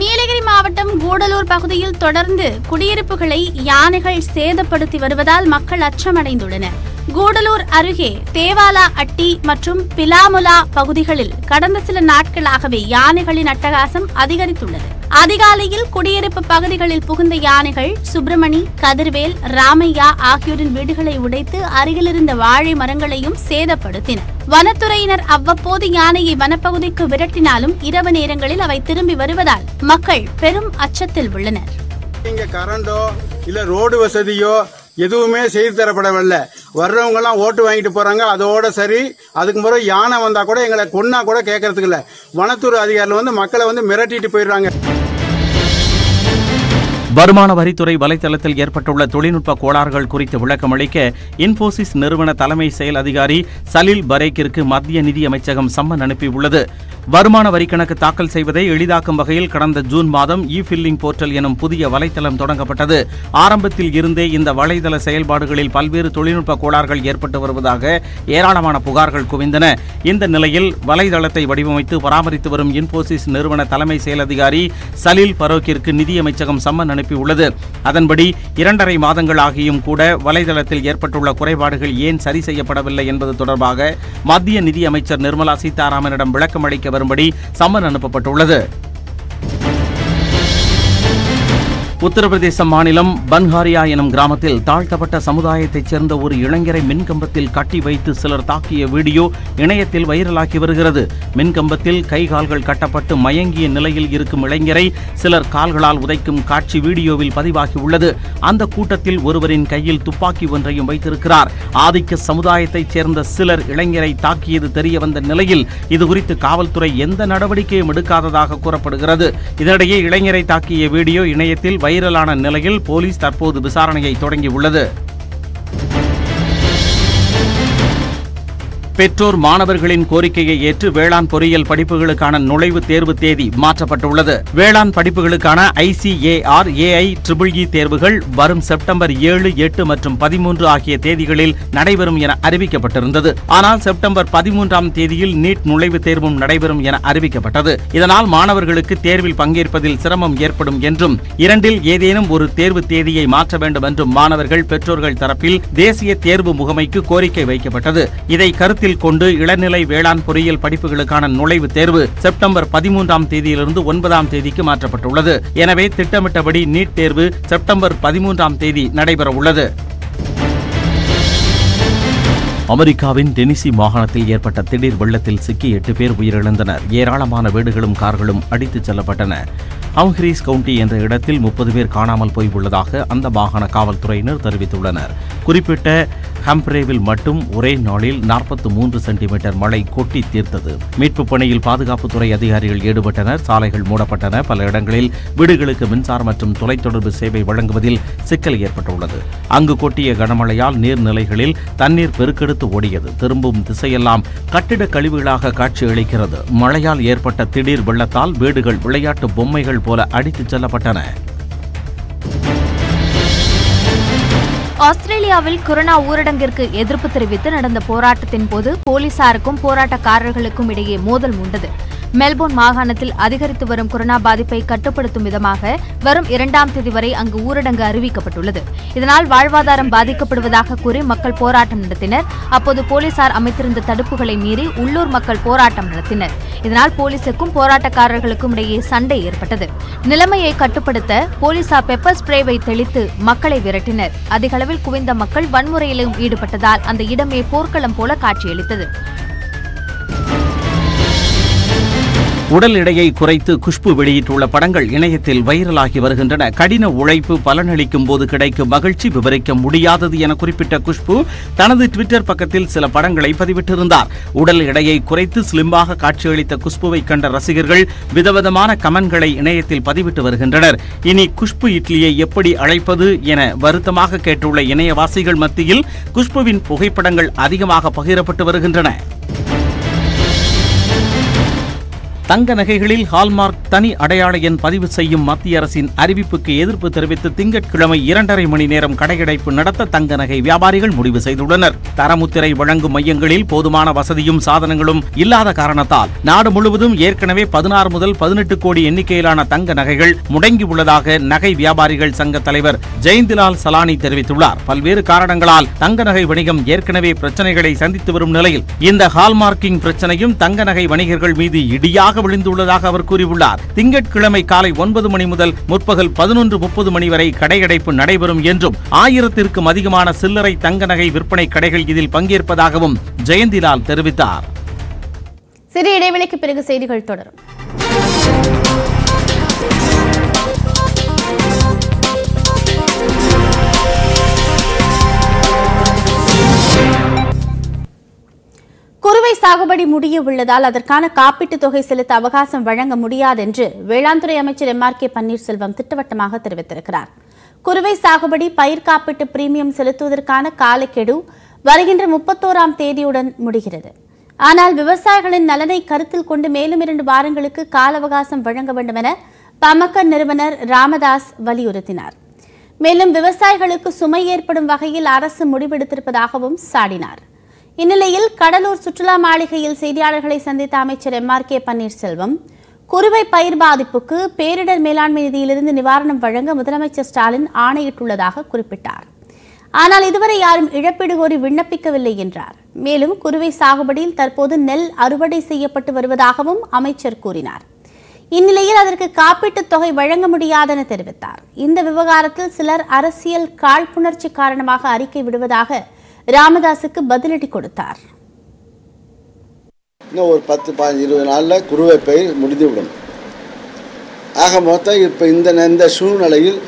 நீலகிரி மாவட்டம் கூடலூர் பகுதியில் தொடர்ந்து குடியிருப்புகளை யானைகள் சேதப்படுத்தி வருவதால் மக்கள் அச்சமடைந்துள்ளனர். கூடலூர் அருகே தேவாலா அட்டி மற்றும் பிலாமுலா பகுதிகளில் கடந்த சில நாட்களாகவே யானைகளின் அட்டகாசம் அதிகரித்துள்ளது. அதிகாலையில் குடியிருப்பு பகுதிகளில் புகுந்த யானைகள் சுப்பிரமணி கதிர்வேல் ராமையா ஆகியோரின் வீடுகளை உடைத்து அருகிலிருந்த வாழை மரங்களையும் சேதப்படுத்தின. வனத்துறையினர் அவ்வப்போது யானையை வனப்பகுதிக்கு விரட்டினாலும் இரவு நேரங்களில் அவை திரும்பி வருவதால் மக்கள் பெரும் அச்சத்தில் உள்ளனர். இங்க கரண்டோ இல்ல ரோடு வசதியோ எதுவுமே செய்து தரப்படவில்லை. வர்றவங்கெல்லாம் ஓட்டு வாங்கிட்டு போகிறாங்க அதோட சரி அதுக்கு பிறகு யானை வந்தால் கூட எங்களை கொன்னா கூட கேட்கறதுக்கு இல்லை. வனத்துறை அதிகாரிகள் வந்து மக்களை வந்து மிரட்டிட்டு போயிடுறாங்க. வருமான வரித்துறை வலைதளத்தில் ஏற்பட்டுள்ள தொழில்நுட்ப கோளாறுகள் குறித்து விளக்கமளிக்க இன்போசிஸ் நிறுவன தலைமை செயல் அதிகாரி சலில் பரேக்கிற்கு மத்திய நிதி அமைச்சகம் சம்மன் அனுப்பியுள்ளது. வருமான வரி கணக்கு தாக்கல் செய்வதை எளிதாக்கும் வகையில் கடந்த ஜூன் மாதம் இ ஃபில்லிங் போர்ட்டல் எனும் புதிய வலைதளம் தொடங்கப்பட்டது. ஆரம்பத்தில் இருந்தே இந்த வலைதள செயல்பாடுகளில் பல்வேறு தொழில்நுட்ப கோளாறுகள் ஏற்பட்டு வருவதாக ஏராளமான புகார்கள் குவிந்தன. இந்த நிலையில் வலைதளத்தை வடிவமைத்து பராமரித்து வரும் இன்போசிஸ் நிறுவன தலைமை செயல் அதிகாரி சலீல் பரோக்கிற்கு நிதியமைச்சகம் சம்மன் அனுப்பியுள்ளது. அதன்படி இரண்டரை மாதங்கள் ஆகியும் கூட வலைதளத்தில் ஏற்பட்டுள்ள குறைபாடுகள் ஏன் சரி செய்யப்படவில்லை என்பது தொடர்பாக மத்திய நிதி அமைச்சர் நிர்மலா சீதாராமனிடம் விளக்கம் அளிக்க வரும்படி சம்மன் அனுப்பப்பட்டுள்ளது. உத்தரப்பிரதேச மாநிலம் பன்ஹாரியா எனும் கிராமத்தில் தாழ்த்தப்பட்ட சமுதாயத்தைச் சேர்ந்த ஒரு இளைஞரை மின்கம்பத்தில் கட்டி வைத்து சிலர் தாக்கிய வீடியோ இணையத்தில் வைரலாகி வருகிறது. மின்கம்பத்தில் கைகால்கள் கட்டப்பட்டு மயங்கிய நிலையில் இருக்கும் இளைஞரை சிலர் கால்களால் உதைக்கும் காட்சி வீடியோவில் பதிவாகி உள்ளது. அந்த கூட்டத்தில் ஒருவரின் கையில் துப்பாக்கி ஒன்றையும் வைத்திருக்கிறார். ஆதிக்க சமுதாயத்தைச் சேர்ந்த சிலர் இளைஞரை தாக்கியது தெரிய வந்த நிலையில் இதுகுறித்து காவல்துறை எந்த நடவடிக்கையும் எடுக்காததாக கூறப்படுகிறது. இதனிடையே இளைஞரை தாக்கிய வீடியோ இணையத்தில் வைரலான நிலையில் போலீஸ் தற்போது விசாரணையை தொடங்கியுள்ளது. பெற்றோர் மாணவர்களின் கோரிக்கையை ஏற்று வேளாண் பொறியியல் படிப்புகளுக்கான நுழைவுத் தேர்வு தேதி மாற்றப்பட்டுள்ளது. வேளாண் படிப்புகளுக்கான ஐசிஏஆர் ஏஐ ட்ரிபிள் இ தேர்வுகள் வரும் செப்டம்பர் ஏழு எட்டு மற்றும் பதிமூன்று ஆகிய தேதிகளில் நடைபெறும் என அறிவிக்கப்பட்டிருந்தது. ஆனால் செப்டம்பர் பதிமூன்றாம் தேதியில் நீட் நுழைவுத் தேர்வும் நடைபெறும் என அறிவிக்கப்பட்டது. இதனால் மாணவர்களுக்கு தேர்வில் பங்கேற்பதில் சிரமம் ஏற்படும் என்றும் இரண்டில் ஏதேனும் ஒரு தேர்வு தேதியை மாற்ற வேண்டும் என்றும் மாணவர்கள் பெற்றோர்கள் தரப்பில் தேசிய தேர்வு முகமைக்கு கோரிக்கை வைக்கப்பட்டது. இதை கருத்தில் கருத்தில் கொண்டு இளநிலை வேளாண் பொறியியல் படிப்புகளுக்கான நுழைவுத் தேர்வு செப்டம்பர் பதிமூன்றாம் தேதியிலிருந்து ஒன்பதாம் தேதிக்கு மாற்றப்பட்டுள்ளது. எனவே திட்டமிட்டபடி நீட் தேர்வு செப்டம்பர் பதிமூன்றாம் தேதி நடைபெறவுள்ளது அமெரிக்காவின் டெனிசி மாகாணத்தில் ஏற்பட்ட திடீர் வெள்ளத்தில் சிக்கி எட்டு பேர் உயிரிழந்தனர். ஏராளமான வீடுகளும் கார்களும் அடித்துச் செல்லப்பட்டன. அம்ஹ்ரீஸ் கவுண்டி என்ற இடத்தில் முப்பது பேர் காணாமல் போய் உள்ளதாக அந்த மாகாண காவல்துறையினர் தெரிவித்துள்ளனர். குறிப்பிட்ட ஹம்ப்ரேவில் மட்டும் ஒரே நாளில் நாற்பத்தி மூன்று சென்டிமீட்டர் மழை கொட்டி தீர்த்தது. மீட்புப் பணியில் பாதுகாப்புத்துறை அதிகாரிகள் ஈடுபட்டனர். சாலைகள் மூடப்பட்டன. பல இடங்களில் வீடுகளுக்கு மின்சாரம் மற்றும் தொலைத்தொடர்பு சேவை வழங்குவதில் சிக்கல் ஏற்பட்டுள்ளது. அங்கு கொட்டிய கனமழையால் நீர்நிலைகளில் தண்ணீர் பெருக்கெடுத்து ஓடியது. திரும்பும் திசையெல்லாம் கட்டிட கழிவுகளாக காட்சியளிக்கிறது. மழையால் ஏற்பட்ட திடீர் வெள்ளத்தால் வீடுகள் விளையாட்டு பொம்மைகள் போல அடித்துச் செல்லப்பட்டன. ஆஸ்திரேலியாவில் கொரோனா ஊரடங்கிற்கு எதிர்ப்பு தெரிவித்து நடந்த போராட்டத்தின் போது போலீசாருக்கும் போராட்டக்காரர்களுக்கும் இடையே மோதல் உண்டது மெல்போர்ன் மாகாணத்தில் அதிகரித்து வரும் கொரோனா பாதிப்பை கட்டுப்படுத்தும் விதமாக வரும் இரண்டாம் தேதி வரை அங்கு ஊரடங்கு அறிவிக்கப்பட்டுள்ளது. இதனால் வாழ்வாதாரம் பாதிக்கப்படுவதாக கூறி மக்கள் போராட்டம் நடத்தினர். அப்போது போலீசார் அமைத்திருந்த தடுப்புகளை மீறி உள்ளூர் மக்கள் போராட்டம் நடத்தினர். இதனால் போலீசுக்கும் போராட்டக்காரர்களுக்கும் இடையே சண்டை ஏற்பட்டது. நிலைமையை கட்டுப்படுத்த போலீசார் பெப்பர் ஸ்ப்ரேவை தெளித்து மக்களை விரட்டினர். அதிகளவில் குவிந்த மக்கள் வன்முறையிலும் ஈடுபட்டதால் அந்த இடமே போர்க்களம் போல காட்சியளித்தது. உடல் எடையை குறைத்து குஷ்பு வெளியிட்டுள்ள படங்கள் இணையத்தில் வைரலாகி வருகின்றன. கடின உழைப்பு பலனளிக்கும் போது கிடைக்கும் மகிழ்ச்சி விவரிக்க முடியாதது என குறிப்பிட்ட குஷ்பு தனது ட்விட்டர் பக்கத்தில் சில படங்களை பதிவிட்டிருந்தார். உடல் எடையை குறைத்து ஸ்லிம்பாக காட்சியளித்த குஷ்புவை கண்ட ரசிகர்கள் விதவிதமான கமெண்ட்களை இணையத்தில் பதிவிட்டு வருகின்றனர். இனி குஷ்பு இட்லியை எப்படி அழைப்பது என வருத்தமாக கேட்டுள்ள இணையவாசிகள் மத்தியில் குஷ்புவின் புகைப்படங்கள் அதிகமாக பகிரப்பட்டு வருகின்றன. தங்க நகைகளில் ஹால்மார்க் தனி அடையாள எண் பதிவு செய்யும் மத்திய அரசின் அறிவிப்புக்கு எதிர்ப்பு தெரிவித்து திங்கட்கிழமை இரண்டரை மணி நேரம் கடையடைப்பு நடத்த தங்க நகை வியாபாரிகள் முடிவு செய்துள்ளனர். தரமுத்திரை வழங்கும் மையங்களில் போதுமான வசதியும் சாதனங்களும் இல்லாத காரணத்தால் நாடு முழுவதும் ஏற்கனவே பதினாறு முதல் பதினெட்டு கோடி எண்ணிக்கையிலான தங்க நகைகள் முடங்கியுள்ளதாக நகை வியாபாரிகள் சங்க தலைவர் ஜெயந்திலால் சலானி தெரிவித்துள்ளார். பல்வேறு காரணங்களால் தங்க நகை வணிகம் ஏற்கனவே பிரச்சனைகளை சந்தித்து வரும் நிலையில் இந்த ஹால்மார்க்கிங் பிரச்சனையும் தங்க நகை வணிகர்கள் மீது இடியாக முழுமையாக விழுந்துள்ளதாக அவர் கூறியுள்ளார். திங்கட்கிழமை காலை ஒன்பது மணி முதல் முற்பகல் பதினொன்று முப்பது மணி வரை கடையடைப்பு நடைபெறும் என்றும் ஆயிரத்திற்கும் அதிகமான சில்லறை தங்க நகை விற்பனை கடைகள் இதில் பங்கேற்பதாகவும் ஜெயந்திலால் தெரிவித்தார். சிறிய இடைவெளிக்கு பிறகு செய்திகள் தொடரும். குறுவை சாகுபடி முடிய உள்ளதால் அதற்கான காப்பீட்டுத் தொகை செலுத்த அவகாசம் வழங்க முடியாது என்று வேளாண் துறை அமைச்சர் எம் ஆர் கே பன்னீர்செல்வம் திட்டவட்டமாக தெரிவித்திருக்கிறார். குறுவை சாகுபடி பயிர் காப்பீட்டு பிரீமியம் செலுத்துவதற்கான காலக்கெடு வருகின்ற முப்பத்தோராம் தேதியுடன் முடிகிறது. ஆனால் விவசாயிகளின் நலனை கருத்தில் கொண்டு மேலும் இரண்டு வாரங்களுக்கு கால அவகாசம் வழங்க வேண்டும் என பாமக நிறுவனர் ராமதாஸ் வலியுறுத்தினார். மேலும் விவசாயிகளுக்கு சுமை ஏற்படும் வகையில் அரசு முடிவெடுத்திருப்பதாகவும் சாடினார். இந்நிலையில் கடலூர் சுற்றுலா மாளிகையில் செய்தியாளர்களை சந்தித்த அமைச்சர் எம் ஆர் கே பன்னீர்செல்வம் குறுவை பயிர் பாதிப்புக்கு பேரிடர் மேலாண்மை நிதியிலிருந்து நிவாரணம் வழங்க முதலமைச்சர் ஸ்டாலின் ஆணையிட்டுள்ளதாக குறிப்பிட்டார். ஆனால் இதுவரை யாரும் இழப்பீடு கோரி விண்ணப்பிக்கவில்லை என்றார். மேலும் குறுவை சாகுபடியில் தற்போது நெல் அறுவடை செய்யப்பட்டு வருவதாகவும் அமைச்சர் கூறினார். இந்நிலையில் அதற்கு காப்பீட்டுத் தொகை வழங்க முடியாதென தெரிவித்தார். இந்த விவகாரத்தில் சிலர் அரசியல் காழ்ப்புணர்ச்சி காரணமாக அறிக்கை விடுவதாக ராமதாசுக்கு பதிலடி கொடுத்தார். இன்னும் ஒரு பத்து பதினஞ்சு இருபது நாளில் குருவை பயிர் முடிந்துவிடும். ஆக மொத்தம் இப்போ இந்த இந்த சூழ்நிலையில்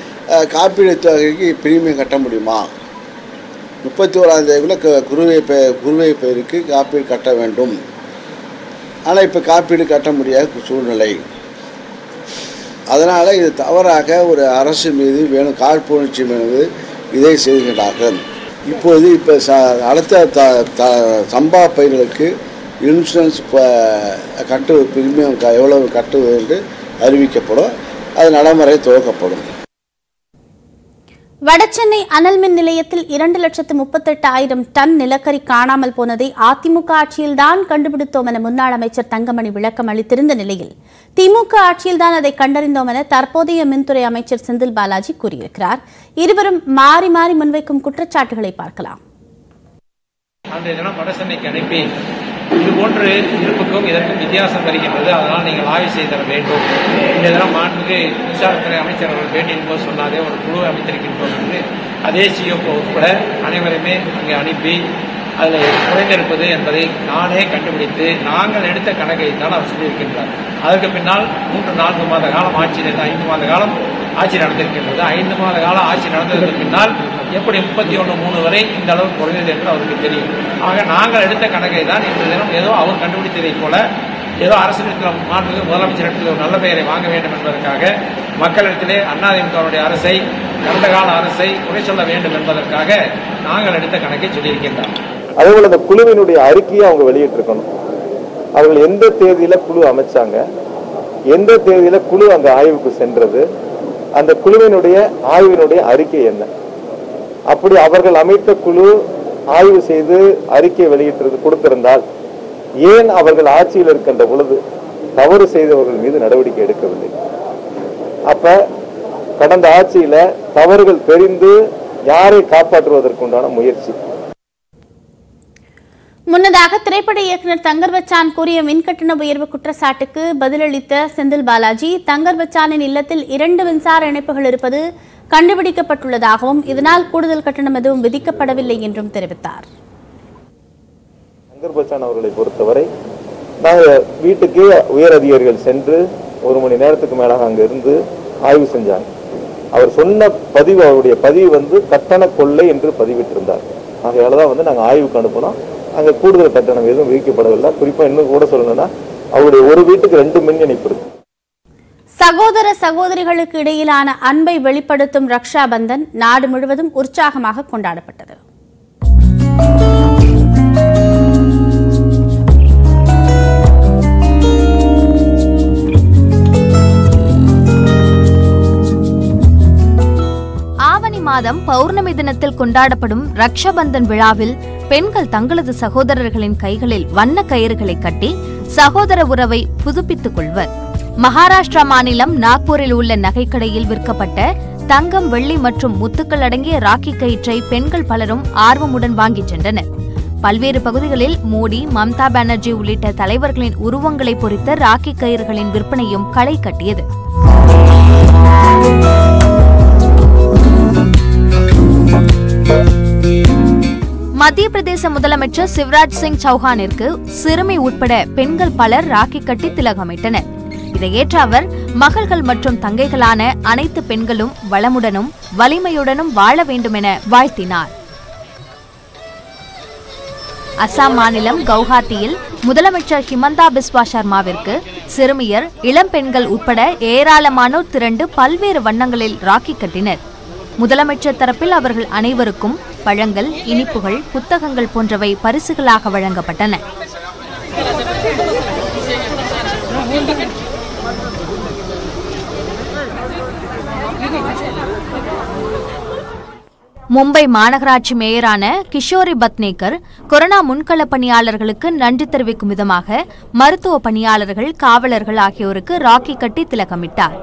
காப்பீடு தொகைக்கு பிரீமியம் கட்ட முடியுமா? முப்பத்தி ஓராம் தேதிக்குள்ள க பெ குருவை பயிருக்கு காப்பீடு கட்ட வேண்டும். ஆனால் இப்போ காப்பீடு கட்ட முடியாத சூழ்நிலை. அதனால் இது தவறாக ஒரு அரசு மீது வேணும் காழ்ப்புணர்ச்சி மீது இதை செய்கின்றார்கள். இப்போது இப்போ ச அடுத்த த த சம்பா பயிர்களுக்கு இன்சூரன்ஸ் ப- கட்டு பிரீமியம் க எவ்வளவு கட்டுவது என்று அறிவிக்கப்படும். அது நடைமுறை துவக்கப்படும். வடசென்னை அனல் மின் நிலையத்தில் இரண்டு லட்சத்து முப்பத்தெட்டு ஆயிரம் டன் நிலக்கரி காணாமல் போனதை அதிமுக ஆட்சியில்தான் கண்டுபிடித்தோம் என முன்னாள் அமைச்சர் தங்கமணி விளக்கம் அளித்திருந்த நிலையில் திமுக ஆட்சியில்தான் அதை கண்டறிந்தோம் என தற்போதைய மின்துறை அமைச்சர் செந்தில் பாலாஜி கூறியிருக்கிறார். இருவரும் மாறி மாறி முன்வைக்கும் குற்றச்சாட்டுகளை பார்க்கலாம். இது போன்று இருப்புக்கும் இதற்கும் வித்தியாசம் வருகின்றது. அதனால் நீங்கள் ஆய்வு செய்து தர வேண்டும். இதெல்லாம் தினம் மாண்புக்கு மின்சாரத்துறை அமைச்சர் அவர்கள் பேட்டியின் போது சொன்னாரே ஒரு குழு அமைத்திருக்கின்றோம் என்று அதே சிஓ உட்பட அனைவருமே அங்கே அனுப்பி அதில் குறைந்திருப்பது என்பதை நானே கண்டுபிடித்து நாங்கள் எடுத்த கணக்கை தான் அவர் சொல்லியிருக்கின்றார். அதற்கு பின்னால் மூன்று நான்கு மாத காலம் ஆட்சி ஐந்து மாத காலம் ஆட்சி நடந்திருக்கின்றது. ஐந்து மாத காலம் ஆட்சி நடந்ததற்கு பின்னால் எப்படி முப்பத்தி ஒன்று மூணு வரை இந்த அளவு குறைந்தது என்று அவருக்கு தெரியும். ஆக நாங்கள் எடுத்த கணக்கை தான் இந்த தினம் ஏதோ அவர் கண்டுபிடித்ததைப் போல ஏதோ அரசிடத்தில் முதலமைச்சர் இடத்தில் ஒரு நல்ல பெயரை வாங்க வேண்டும் என்பதற்காக மக்களிடத்திலே அண்ணாதிமுகவுடைய அரசை கடந்த கால அரசை குறை சொல்ல வேண்டும் என்பதற்காக நாங்கள் எடுத்த கணக்கை சொல்லியிருக்கின்றோம் அதேபோல அந்த குழுவினுடைய அறிக்கையை அவங்க வெளியிட்டிருக்கணும். அவர்கள் எந்த தேதியில குழு அமைச்சாங்க? எந்த தேதியில குழு அந்த ஆய்வுக்கு சென்றது? அந்த குழுவினுடைய ஆய்வினுடைய அறிக்கை என்ன? அப்படி அவர்கள் அமைத்த குழு ஆய்வு செய்து அறிக்கை வெளியிட்டிருந்து கொடுத்திருந்தால் ஏன் அவர்கள் ஆட்சியில் இருக்கின்ற பொழுது தவறு செய்தவர்கள் மீது நடவடிக்கை எடுக்கவில்லை? அப்ப கடந்த ஆட்சியில தவறுகள் தெரிந்து யாரை காப்பாற்றுவதற்குண்டான முயற்சி? முன்னதாக திரைப்பட இயக்குனர் தங்கர் பச்சான் கூறிய மின்கட்டண உயர்வு குற்றச்சாட்டுக்கு பதிலளித்த செந்தில் பாலாஜி தங்கர் பச்சானின் இல்லத்தில் இரண்டு மின்சார இணைப்புகள் இருப்பது கண்டுபிடிக்கப்பட்டுள்ளதாகவும் இதனால் கூடுதல் கட்டணம் எதுவும் விதிக்கப்படவில்லை என்றும் தெரிவித்தார். தங்கர் பச்சான் அவர்களை பொறுத்தவரை வீட்டுக்கு உயர் அதிகாரிகள் சென்று ஒரு மணி நேரத்துக்கு மேலாக அங்க இருந்து ஆய்வு செஞ்சாங்க. அவர் சொன்ன பதிவு அவருடைய பதிவு வந்து கட்டண கொள்ளை என்று பதிவிட்டிருந்தார். ஆகையால தான் வந்து நாங்க ஆய்வுக்கு அனுப்பினோம். அங்கே கூடுதல் கட்டணம் எதுவும் விதிக்கப்படவில்லை. குறிப்பாக இன்னும் கூட சொல்லணும்னா அவருடைய ஒரு வீட்டுக்கு ரெண்டு மின் இணைப்பு இருக்கு. சகோதர சகோதரிகளுக்கு இடையிலான அன்பை வெளிப்படுத்தும் ரக்ஷா பந்தன் நாடு முழுவதும் உற்சாகமாக கொண்டாடப்பட்டது. மாதம் பௌர்ணமி தினத்தில் கொண்டாடப்படும் ரக்ஷபந்தன் விழாவில் பெண்கள் தங்களது சகோதரர்களின் கைகளில் வண்ண கயிறுகளை கட்டி சகோதர உறவை புதுப்பித்துக் கொள்வர். மகாராஷ்டிரா மாநிலம் நாக்பூரில் உள்ள நகைக்கடையில் விற்கப்பட்ட தங்கம் வெள்ளி மற்றும் முத்துக்கள் அடங்கிய ராக்கி கயிற்றை பெண்கள் பலரும் ஆர்வமுடன் வாங்கிச் சென்றனர். பல்வேறு பகுதிகளில் மோடி மம்தா பானர்ஜி உள்ளிட்ட தலைவர்களின் உருவங்களை பொறித்த ராக்கி கயிறுகளின் விற்பனையும் களை கட்டியது. மத்திய பிரதேச முதலமைச்சர் சிவராஜ் சிங் சௌஹானிற்கு சிறுமி உட்பட பெண்கள் பலர் ராக்கி கட்டி திலகமிட்டனர். இதை ஏற்ற அவர் மகள்கள் மற்றும் தங்கைகளான அனைத்து பெண்களும் வளமுடனும் வலிமையுடனும் வாழ வேண்டுமென வாழ்த்தினார். அசாம் மாநிலம் கவுஹாத்தியில் முதலமைச்சர் ஹிமந்தா பிஸ்வா சர்மாவிற்கு சிறுமியர் இளம் பெண்கள் உட்பட ஏராளமானோர் திரண்டு பல்வேறு வண்ணங்களில் ராக்கி கட்டினர். முதலமைச்சர் தரப்பில் அவர்கள் அனைவருக்கும் பழங்கள் இனிப்புகள் புத்தகங்கள் போன்றவை பரிசுகளாக வழங்கப்பட்டன. மும்பை மாநகராட்சி மேயரான கிஷோரி பத்னேக்கர் கொரோனா முன்கள பணியாளர்களுக்கு நன்றி தெரிவிக்கும் விதமாக மருத்துவ பணியாளர்கள் காவலர்கள் ஆகியோருக்கு ராக்கி கட்டி திலகமிட்டார்.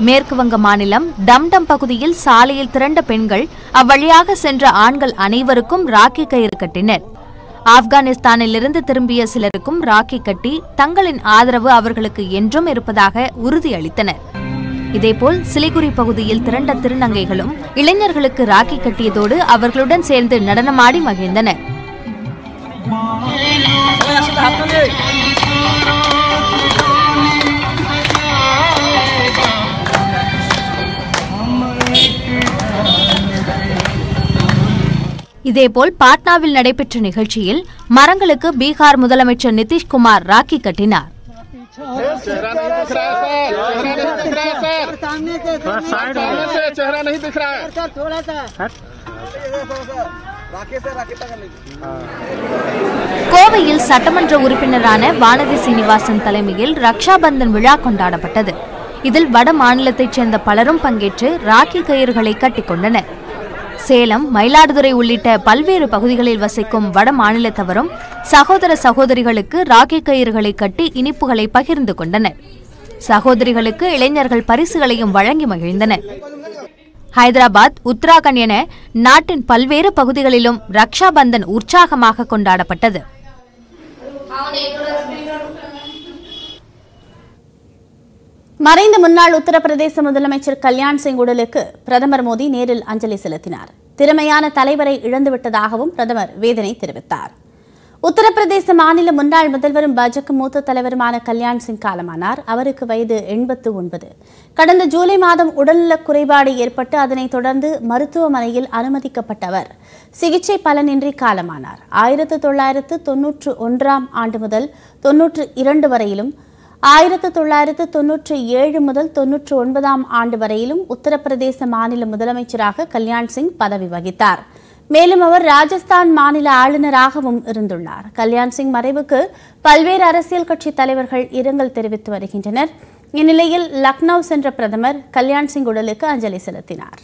மேற்கு வங்க மாநிலம் டம்டம் பகுதியில் சாலையில் திரண்ட பெண்கள் அவ்வழியாக சென்ற ஆண்கள் அனைவருக்கும் ராக்கி கயிறு கட்டினர் ஆப்கானிஸ்தானிலிருந்து திரும்பிய சிலருக்கும் ராக்கி கட்டி தங்களின் ஆதரவு அவர்களுக்கு என்றும் இருப்பதாக உறுதியளித்தனர் இதேபோல் சிலிகுரி பகுதியில் திரண்ட திருநங்கைகளும் இளைஞர்களுக்கு ராக்கி கட்டியதோடு அவர்களுடன் சேர்ந்து நடனமாடி மகிழ்ந்தனர் இதேபோல் பாட்னாவில் நடைபெற்ற நிகழ்ச்சியில் மரங்களுக்கு பீகார் முதலமைச்சர் நிதிஷ்குமார் ராக்கி கட்டினார். கோவையில் சட்டமன்ற உறுப்பினரான வானதி சீனிவாசன் தலைமையில் ரக்ஷாபந்தன் விழா கொண்டாடப்பட்டது. இதில் வட மாநிலத்தைச் சேர்ந்த பலரும் பங்கேற்று ராக்கி கயிறுகளை கட்டிக்கொண்டனர் சேலம் மயிலாடுதுறை உள்ளிட்ட பல்வேறு பகுதிகளில் வசிக்கும் வட மாநிலத்தவரும் சகோதர சகோதரிகளுக்கு ராக்கி கயிறுகளை கட்டி இனிப்புகளை பகிர்ந்து கொண்டனர். சகோதரிகளுக்கு இளைஞர்கள் பரிசுகளையும் வழங்கி மகிழ்ந்தனர். ஹைதராபாத் உத்தராகண்ட் என நாட்டின் பல்வேறு பகுதிகளிலும் ரக்ஷாபந்தன் உற்சாகமாக கொண்டாடப்பட்டது. மறைந்த முன்னாள் உத்தரப்பிரதேச முதலமைச்சர் கல்யாண் சிங் உடலுக்கு பிரதமர் மோடி நேரில் அஞ்சலி செலுத்தினார். திறமையான தலைவரை இழந்துவிட்டதாகவும் பிரதமர் வேதனை தெரிவித்தார். உத்தரப்பிரதேச மாநில முன்னாள் முதல்வரும் பாஜக மூத்த தலைவருமான கல்யாண் சிங் காலமானார். அவருக்கு வயது எண்பத்து ஒன்பது. கடந்த ஜூலை மாதம் உடல்நலக் குறைபாடு ஏற்பட்டு அதனைத் தொடர்ந்து மருத்துவமனையில் அனுமதிக்கப்பட்டவர். சிகிச்சை பலனின்றி காலமானார். ஆயிரத்து தொள்ளாயிரத்து தொன்னூற்று ஒன்றாம் ஆண்டு முதல் தொன்னூற்று இரண்டு வரையிலும் ஆயிரத்து தொள்ளாயிரத்து தொன்னூற்றி ஏழு முதல் தொன்னூற்றி ஒன்பதாம் ஆண்டு வரையிலும் உத்தரப்பிரதேச மாநில முதலமைச்சராக கல்யாண் சிங் பதவி வகித்தார். மேலும் அவர் ராஜஸ்தான் மாநில ஆளுநராகவும் இருந்துள்ளார். கல்யாண் சிங் மறைவுக்கு பல்வேறு அரசியல் கட்சி தலைவர்கள் இரங்கல் தெரிவித்து வருகின்றனர். இந்நிலையில் லக்னோ சென்ற பிரதமர் கல்யாண் சிங் உடலுக்கு அஞ்சலி செலுத்தினார்.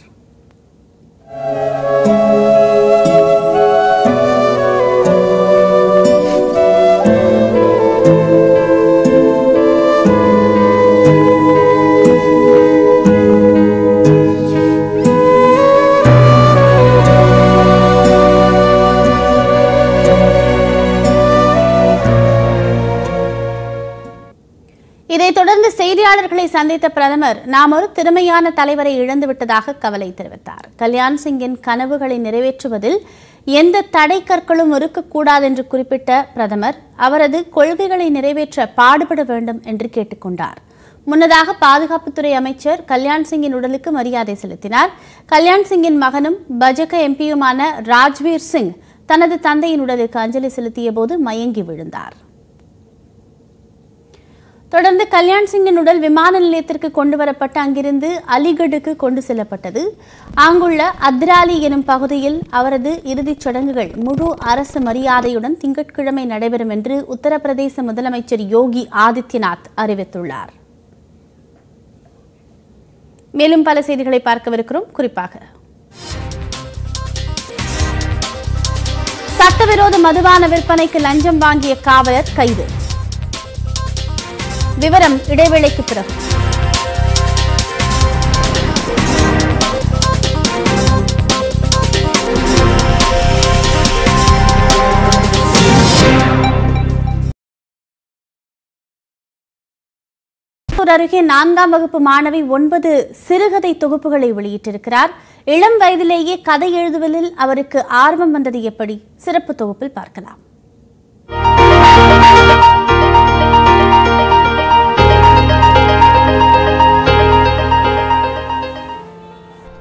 சந்தித்த பிரதமர் நாம் ஒரு திறமையான தலைவரை இழந்துவிட்டதாக கவலை தெரிவித்தார். கல்யாண் சிங்கின் கனவுகளை நிறைவேற்றுவதில் எந்த தடை கற்களும் இருக்கக்கூடாது என்று குறிப்பிட்ட பிரதமர் அவரது கொள்கைகளை நிறைவேற்ற பாடுபட வேண்டும் என்று கேட்டுக்கொண்டார். முன்னதாக பாதுகாப்புத்துறை அமைச்சர் கல்யாண் சிங்கின் உடலுக்கு மரியாதை செலுத்தினார். கல்யாண் சிங்கின் மகனும் பஜக எம்பியுமான ராஜ்வீர் சிங் தனது தந்தையின் உடலுக்கு அஞ்சலி செலுத்திய போது மயங்கி விழுந்தார். தொடர்ந்து கல்யாண் சிங்கின் உடல் விமான நிலையத்திற்கு கொண்டு வரப்பட்டு அங்கிருந்து அலிகடுக்கு கொண்டு செல்லப்பட்டது. அங்குள்ள அத்ராலி எனும் பகுதியில் அவரது இறுதிச் சடங்குகள் முழு அரசு மரியாதையுடன் திங்கட்கிழமை நடைபெறும் என்று உத்தரப்பிரதேச முதலமைச்சர் யோகி ஆதித்யநாத் அறிவித்துள்ளார். மேலும் பல செய்திகளை பார்க்கவிருக்கிறோம். குறிப்பாக சட்டவிரோத மதுபான விற்பனைக்கு லஞ்சம் வாங்கிய காவலர் கைது. விவரம் இடைவேளைக்கு பிறகு. அருகே நான்காம் வகுப்பு மாணவி ஒன்பது சிறுகதை தொகுப்புகளை வெளியிட்டிருக்கிறார். இளம் வயதிலேயே கதை எழுதுவதில் அவருக்கு ஆர்வம் வந்தது எப்படி? சிறப்பு தொகுப்பில் பார்க்கலாம்.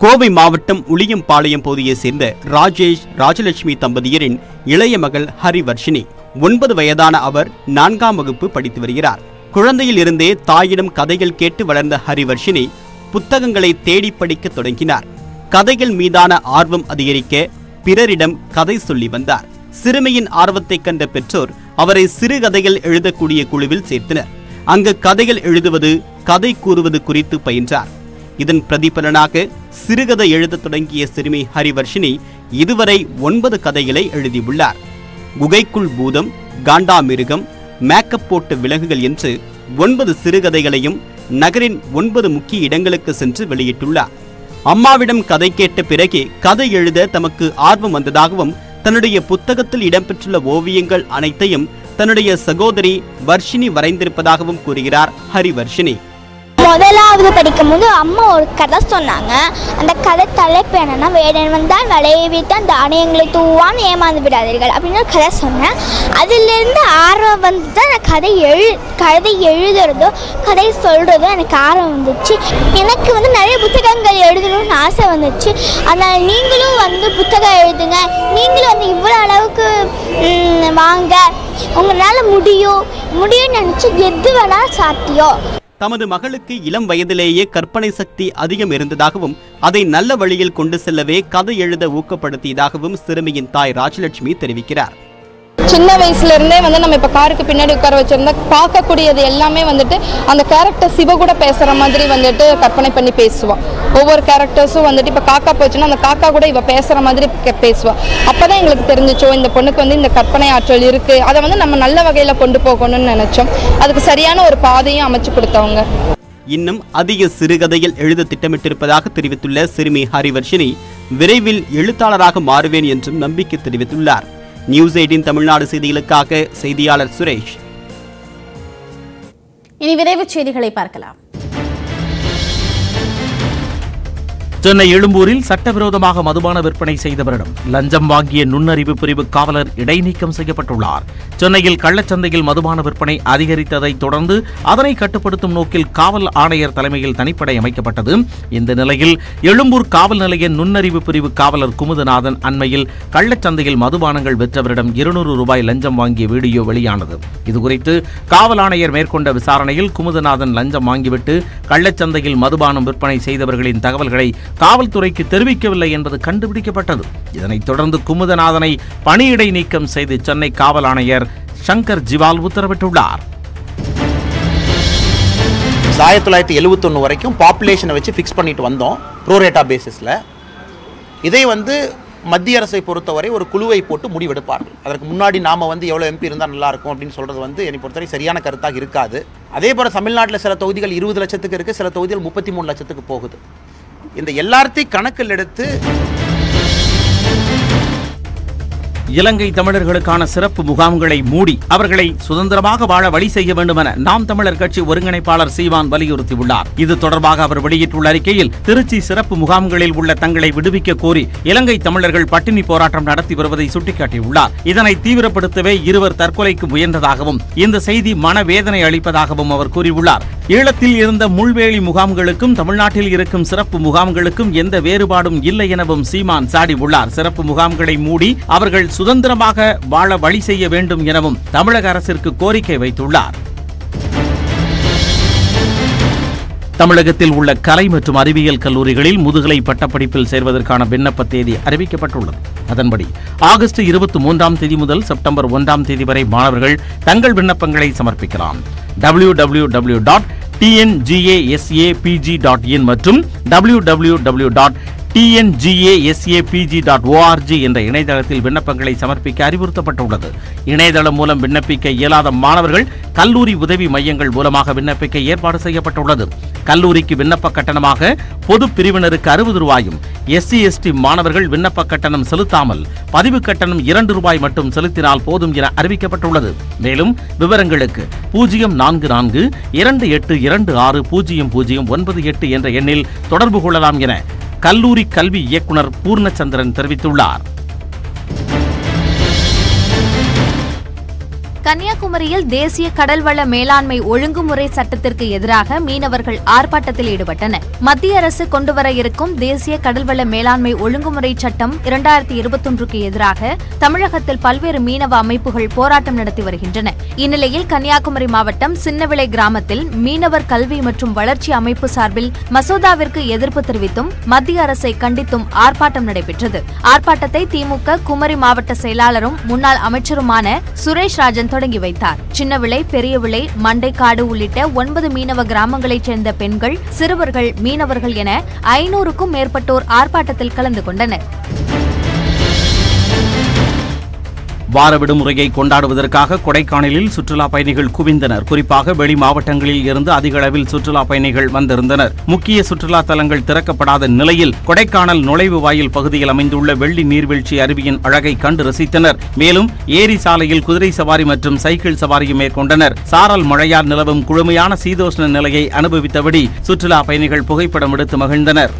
கோவை மாவட்டம் உளியம்பாளையம் பகுதியைச் சேர்ந்த ராஜேஷ் ராஜலட்சுமி தம்பதியரின் இளைய மகள் ஹரிவர்ஷினி. ஒன்பது வயதான அவர் நான்காம் வகுப்பு படித்து வருகிறார். குழந்தையில் இருந்தே தாயிடம் கதைகள் கேட்டு வளர்ந்த ஹரிவர்ஷினி புத்தகங்களை தேடி படிக்க தொடங்கினார். கதைகள் மீதான ஆர்வம் அதிகரிக்க பிறரிடம் கதை சொல்லி வந்தார். சிறுமியின் ஆர்வத்தை கண்ட பெற்றோர் அவரை சிறுகதைகள் எழுதக்கூடிய குழுவில் சேர்த்தனர். அங்கு கதைகள் எழுதுவது கதை கூறுவது குறித்து பயின்றார். இதன் பிரதிபலனாக சிறுகதை எழுதத் தொடங்கிய சிறுமி ஹரிவர்ஷினி இதுவரை ஒன்பது கதைகளை எழுதியுள்ளார். குகைக்குள் பூதம் காண்டாமிருகம் மேக்கப் போட்டு விலங்குகள் என்று ஒன்பது சிறுகதைகளையும் நகரின் ஒன்பது முக்கிய இடங்களுக்கு சென்று வெளியிட்டுள்ளார். அம்மாவிடம் கதை கேட்ட பிறகே கதை எழுத தமக்கு ஆர்வம் வந்ததாகவும் தன்னுடைய புத்தகத்தில் இடம்பெற்றுள்ள ஓவியங்கள் அனைத்தையும் தன்னுடைய சகோதரி வர்ஷினி வரைந்திருப்பதாகவும் கூறுகிறார் ஹரிவர்ஷினி. முதலாவது படிக்கும்போது அம்மா ஒரு கதை சொன்னாங்க. அந்த கதை தலைப்பு என்னென்னா வேடன் வந்தால் வலையை அந்த தானியங்களை தூவான் ஏமாந்து விடாதீர்கள் அப்படின்னு ஒரு கதை சொன்னேன். அதிலிருந்து ஆர்வம் வந்து தான் நான் கதை எழு கதை எழுதுறதோ கதை சொல்கிறதோ எனக்கு ஆர்வம் வந்துச்சு. எனக்கு வந்து நிறைய புத்தகங்கள் எழுதணும்னு ஆசை வந்துச்சு. அதனால் நீங்களும் வந்து புத்தகம் எழுதுங்க. நீங்களும் வந்து இவ்வளோ அளவுக்கு வாங்க. உங்களால் முடியும். முடியும்னு நினச்சி எது வேணால் சாத்தியம். தமது மகளுக்கு இளம் வயதிலேயே கற்பனை சக்தி அதிகம் இருந்ததாகவும் அதை நல்ல வழியில் கொண்டு செல்லவே கதை எழுத ஊக்கப்படுத்தியதாகவும் சிறுமியின் தாய் ராஜலட்சுமி தெரிவிக்கிறார். சின்ன வயசுல இருந்தே வந்து நம்ம இப்ப காருக்கு பின்னாடி உட்கார வச்சிருந்தா பார்க்கக்கூடியது எல்லாமே வந்துட்டு அந்த கேரக்டர் சிவ கூட பேசுற மாதிரி வந்துட்டு கற்பனை பண்ணி பேசுவான் ஒவ்வொரு கேரக்டர்ஸும் வந்துட்டு இப்ப காக்கா போச்சுன்னா அந்த காக்கா கூட இவ பேசுற மாதிரி பேசுவாள் பேசுவா. அப்பதான் எங்களுக்கு தெரிஞ்சிச்சோ இந்த பொண்ணுக்கு வந்து இந்த கற்பனை ஆற்றல் இருக்கு அதை வந்து நம்ம நல்ல வகையில கொண்டு போகணும்னு நினைச்சோம். அதுக்கு சரியான ஒரு பாதையும் அமைச்சு கொடுத்தவங்க. இன்னும் அதிக சிறுகதைகள் எழுத திட்டமிட்டிருப்பதாக தெரிவித்துள்ள சிறுமி ஹரிவர்ஷினி விரைவில் எழுத்தாளராக மாறுவேன் என்றும் நம்பிக்கை தெரிவித்துள்ளார். நியூஸ் எயிட்டின் தமிழ்நாடு செய்திகளுக்காக செய்தியாளர் சுரேஷ். இனி விரைவு செய்திகளை பார்க்கலாம். சென்னை எழும்பூரில் சட்டவிரோதமாக மதுபான விற்பனை செய்தவரிடம் லஞ்சம் வாங்கிய நுண்ணறிவு பிரிவு காவலர் இடைநீக்கம் செய்யப்பட்டுள்ளார். சென்னையில் கள்ளச்சந்தையில் மதுபான விற்பனை அதிகரித்ததைத் தொடர்ந்து அதனை கட்டுப்படுத்தும் நோக்கில் காவல் ஆணையர் தலைமையில் தனிப்படை அமைக்கப்பட்டது. இந்த நிலையில் எழும்பூர் காவல் நிலைய நுண்ணறிவு பிரிவு காவலர் குமுதநாதன் அண்மையில் கள்ளச்சந்தையில் மதுபானங்கள் விற்றவரிடம் இருநூறு ரூபாய் லஞ்சம் வாங்கிய வீடியோ வெளியானது. இதுகுறித்து காவல் ஆணையர் மேற்கொண்ட விசாரணையில் குமுதநாதன் லஞ்சம் வாங்கிவிட்டு கள்ளச்சந்தையில் மதுபானம் விற்பனை செய்தவர்களின் தகவல்களை காவல்துறைக்கு தெரிவிக்கவில்லை என்பது கண்டுபிடிக்கப்பட்டது. இதனைத் தொடர்ந்து குமுதநாதனை பணியிடை நீக்கம் செய்து சென்னை காவல் ஆணையர் சங்கர் ஜிவால் உத்தரவிட்டுள்ளார். ஆயிரத்தி தொள்ளாயிரத்தி எழுபத்தொன்று வரைக்கும் பாப்புலேஷனை வச்சு ஃபிக்ஸ் பண்ணிட்டு வந்தோம் ப்ரோரேட்டா பேசிஸில் இதை வந்து மத்திய அரசை பொறுத்தவரை ஒரு குழுவை போட்டு முடிவெடுப்பார்கள். அதற்கு முன்னாடி நாம் வந்து எவ்வளோ எம்பி இருந்தால் நல்லா இருக்கும் அப்படின்னு சொல்கிறது வந்து என்னை பொறுத்தவரை சரியான கருத்தாக இருக்காது. அதே போல் தமிழ்நாட்டில் சில தொகுதிகள் இருபது லட்சத்துக்கு இருக்குது சில தொகுதிகள் முப்பத்தி மூணு லட்சத்துக்கு போகுது. இந்த எல்லாத்தையும் கணக்கில் எடுத்து இலங்கை தமிழர்களுக்கான சிறப்பு முகாம்களை மூடி அவர்களை சுதந்திரமாக வாழ வழி செய்ய வேண்டும் என நாம் தமிழர் கட்சி ஒருங்கிணைப்பாளர் சீவான் வலியுறுத்தியுள்ளார். இது தொடர்பாக அவர் வெளியிட்டுள்ள அறிக்கையில் திருச்சி சிறப்பு முகாம்களில் உள்ள தங்களை விடுவிக்க கோரி இலங்கை தமிழர்கள் பட்டினி போராட்டம் நடத்தி வருவதை சுட்டிக்காட்டியுள்ளார். இதனை தீவிரப்படுத்தவே இருவர் தற்கொலைக்கு முயன்றதாகவும் இந்த செய்தி மனவேதனை அளிப்பதாகவும் அவர் கூறியுள்ளார். ஈழத்தில் இருந்த முள்வேலி முகாம்களுக்கும் தமிழ்நாட்டில் இருக்கும் சிறப்பு முகாம்களுக்கும் எந்த வேறுபாடும் இல்லை எனவும் சீமான் சாடியுள்ளார். சிறப்பு முகாம்களை மூடி அவர்கள் சுதந்திரமாக வாழ வழி செய்ய வேண்டும் எனவும் தமிழக அரசிற்கு கோரிக்கை வைத்துள்ளார். தமிழகத்தில் உள்ள கலை மற்றும் அறிவியல் கல்லூரிகளில் முதுகலை பட்டப்படிப்பில் சேர்வதற்கான விண்ணப்ப தேதி அறிவிக்கப்பட்டுள்ளது. அதன்படி ஆகஸ்ட் இருபத்தி மூன்றாம் தேதி முதல் செப்டம்பர் ஒன்றாம் தேதி வரை மாணவர்கள் தங்கள் விண்ணப்பங்களை சமர்ப்பிக்கலாம். W W W dot TNGASAPG dot in மற்றும் W W W dot TNGASAPG dot ORG என்ற இணையதளத்தில் விண்ணப்பங்களை சமர்ப்பிக்க அறிவுறுத்தப்பட்டுள்ளது. இணையதளம் மூலம் விண்ணப்பிக்க இயலாத மாணவர்கள் கல்லூரி உதவி மையங்கள் மூலமாக விண்ணப்பிக்க ஏற்பாடு செய்யப்பட்டுள்ளது. கல்லூரிக்கு விண்ணப்ப கட்டணமாக பொது பிரிவினருக்கு அறுபது ரூபாயும் எஸ்சி எஸ்டி மாணவர்கள் விண்ணப்ப கட்டணம் செலுத்தாமல் பதிவு கட்டணம் இரண்டு ரூபாய் மட்டும் செலுத்தினால் போதும் என அறிவிக்கப்பட்டுள்ளது. மேலும் விவரங்களுக்கு பூஜ்ஜியம் நான்கு நான்கு இரண்டு எட்டு இரண்டு ஆறு பூஜ்ஜியம் பூஜ்ஜியம் ஒன்பது எட்டு என்ற எண்ணில் தொடர்பு கொள்ளலாம் என கல்லூரி கல்வி இயக்குனர் பூர்ணச்சந்திரன் தெரிவித்துள்ளார். கன்னியாகுமரியில் தேசிய கடல்வள மேலாண்மை ஒழுங்குமுறை சட்டத்திற்கு எதிராக மீனவர்கள் ஆர்ப்பாட்டத்தில் ஈடுபட்டனர். மத்திய அரசு கொண்டுவர இருக்கும் தேசிய கடல்வள மேலாண்மை ஒழுங்குமுறை சட்டம் இரண்டாயிரத்தி இருபத்தொன்றுக்கு எதிராக தமிழகத்தில் பல்வேறு மீனவ அமைப்புகள் போராட்டம் நடத்தி வருகின்றன. இந்நிலையில் கன்னியாகுமரி மாவட்டம் சின்னவிளை கிராமத்தில் மீனவர் கல்வி மற்றும் வளர்ச்சி அமைப்பு சார்பில் மசோதாவிற்கு எதிர்ப்பு தெரிவித்தும் மத்திய அரசை கண்டித்தும் ஆர்ப்பாட்டம் நடைபெற்றது. ஆர்ப்பாட்டத்தை திமுக குமரி மாவட்ட செயலாளரும் முன்னாள் அமைச்சருமான சுரேஷ் ராஜன் தொடங்கி வைத்தார். சின்னவிளை பெரியவிளை மண்டைக்காடு உள்ளிட்ட ஒன்பது மீனவ கிராமங்களைச் சேர்ந்த பெண்கள் சிறுவர்கள் மீனவர்கள் என ஐநூறுக்கும் மேற்பட்டோர் ஆர்ப்பாட்டத்தில் கலந்து கொண்டனர். வார விடுமுறையை கொண்டாடுவதற்காக கொடைக்கானலில் சுற்றுலா பயணிகள் குவிந்தனர். குறிப்பாக வெளி மாவட்டங்களில் இருந்து அதிக அளவில் சுற்றுலா பயணிகள் வந்திருந்தனர். முக்கிய சுற்றுலா தலங்கள் திறக்கப்படாத நிலையில் கொடைக்கானல் நுழைவு வாயில் பகுதியில் அமைந்துள்ள வெள்ளி நீர்வீழ்ச்சி அருவியின் அழகை கண்டு ரசித்தனர். மேலும் ஏரி சாலையில் குதிரை சவாரி மற்றும் சைக்கிள் சவாரியும் மேற்கொண்டனர். சாரல் மழையால் நிலவும் குழுமையான சீதோஷ்ண நிலையை அனுபவித்தபடி சுற்றுலா பயணிகள் புகைப்படம் எடுத்து மகிழ்ந்தனர்.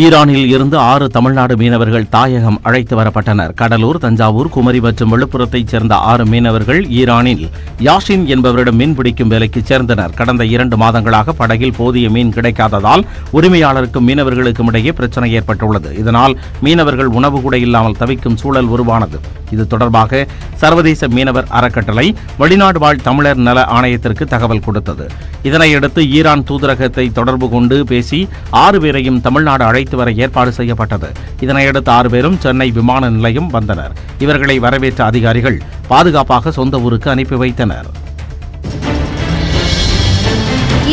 ஈரானில் இருந்து ஆறு தமிழ்நாடு மீனவர்கள் தாயகம் அழைத்து வரப்பட்டனர். கடலூர் தஞ்சாவூர் குமரி மற்றும் விழுப்புரத்தைச் சேர்ந்த ஆறு மீனவர்கள் ஈரானில் யாஷின் என்பவரிடம் மீன் பிடிக்கும் வேலைக்கு சேர்ந்தனர். கடந்த இரண்டு மாதங்களாக படகில் போதிய மீன் கிடைக்காததால் உரிமையாளருக்கும் மீனவர்களுக்கும் இடையே பிரச்சனை ஏற்பட்டுள்ளது. இதனால் மீனவர்கள் உணவு கூட இல்லாமல் தவிக்கும் சூழல் உருவானது. இது தொடர்பாக சர்வதேச மீனவர் அறக்கட்டளை வெளிநாடு வாழ் தமிழர் நல ஆணையத்திற்கு தகவல் கொடுத்தது. இதனையடுத்து ஈரான் தூதரகத்தை தொடர்பு கொண்டு பேசி ஆறு பேரையும் தமிழ்நாடு அழை அழைத்து வர ஏற்பாடு செய்யப்பட்டது. இதனையடுத்து ஆறு பேரும் சென்னை விமான நிலையம் வந்தனர். இவர்களை வரவேற்ற அதிகாரிகள் பாதுகாப்பாக சொந்த ஊருக்கு அனுப்பி வைத்தனர்.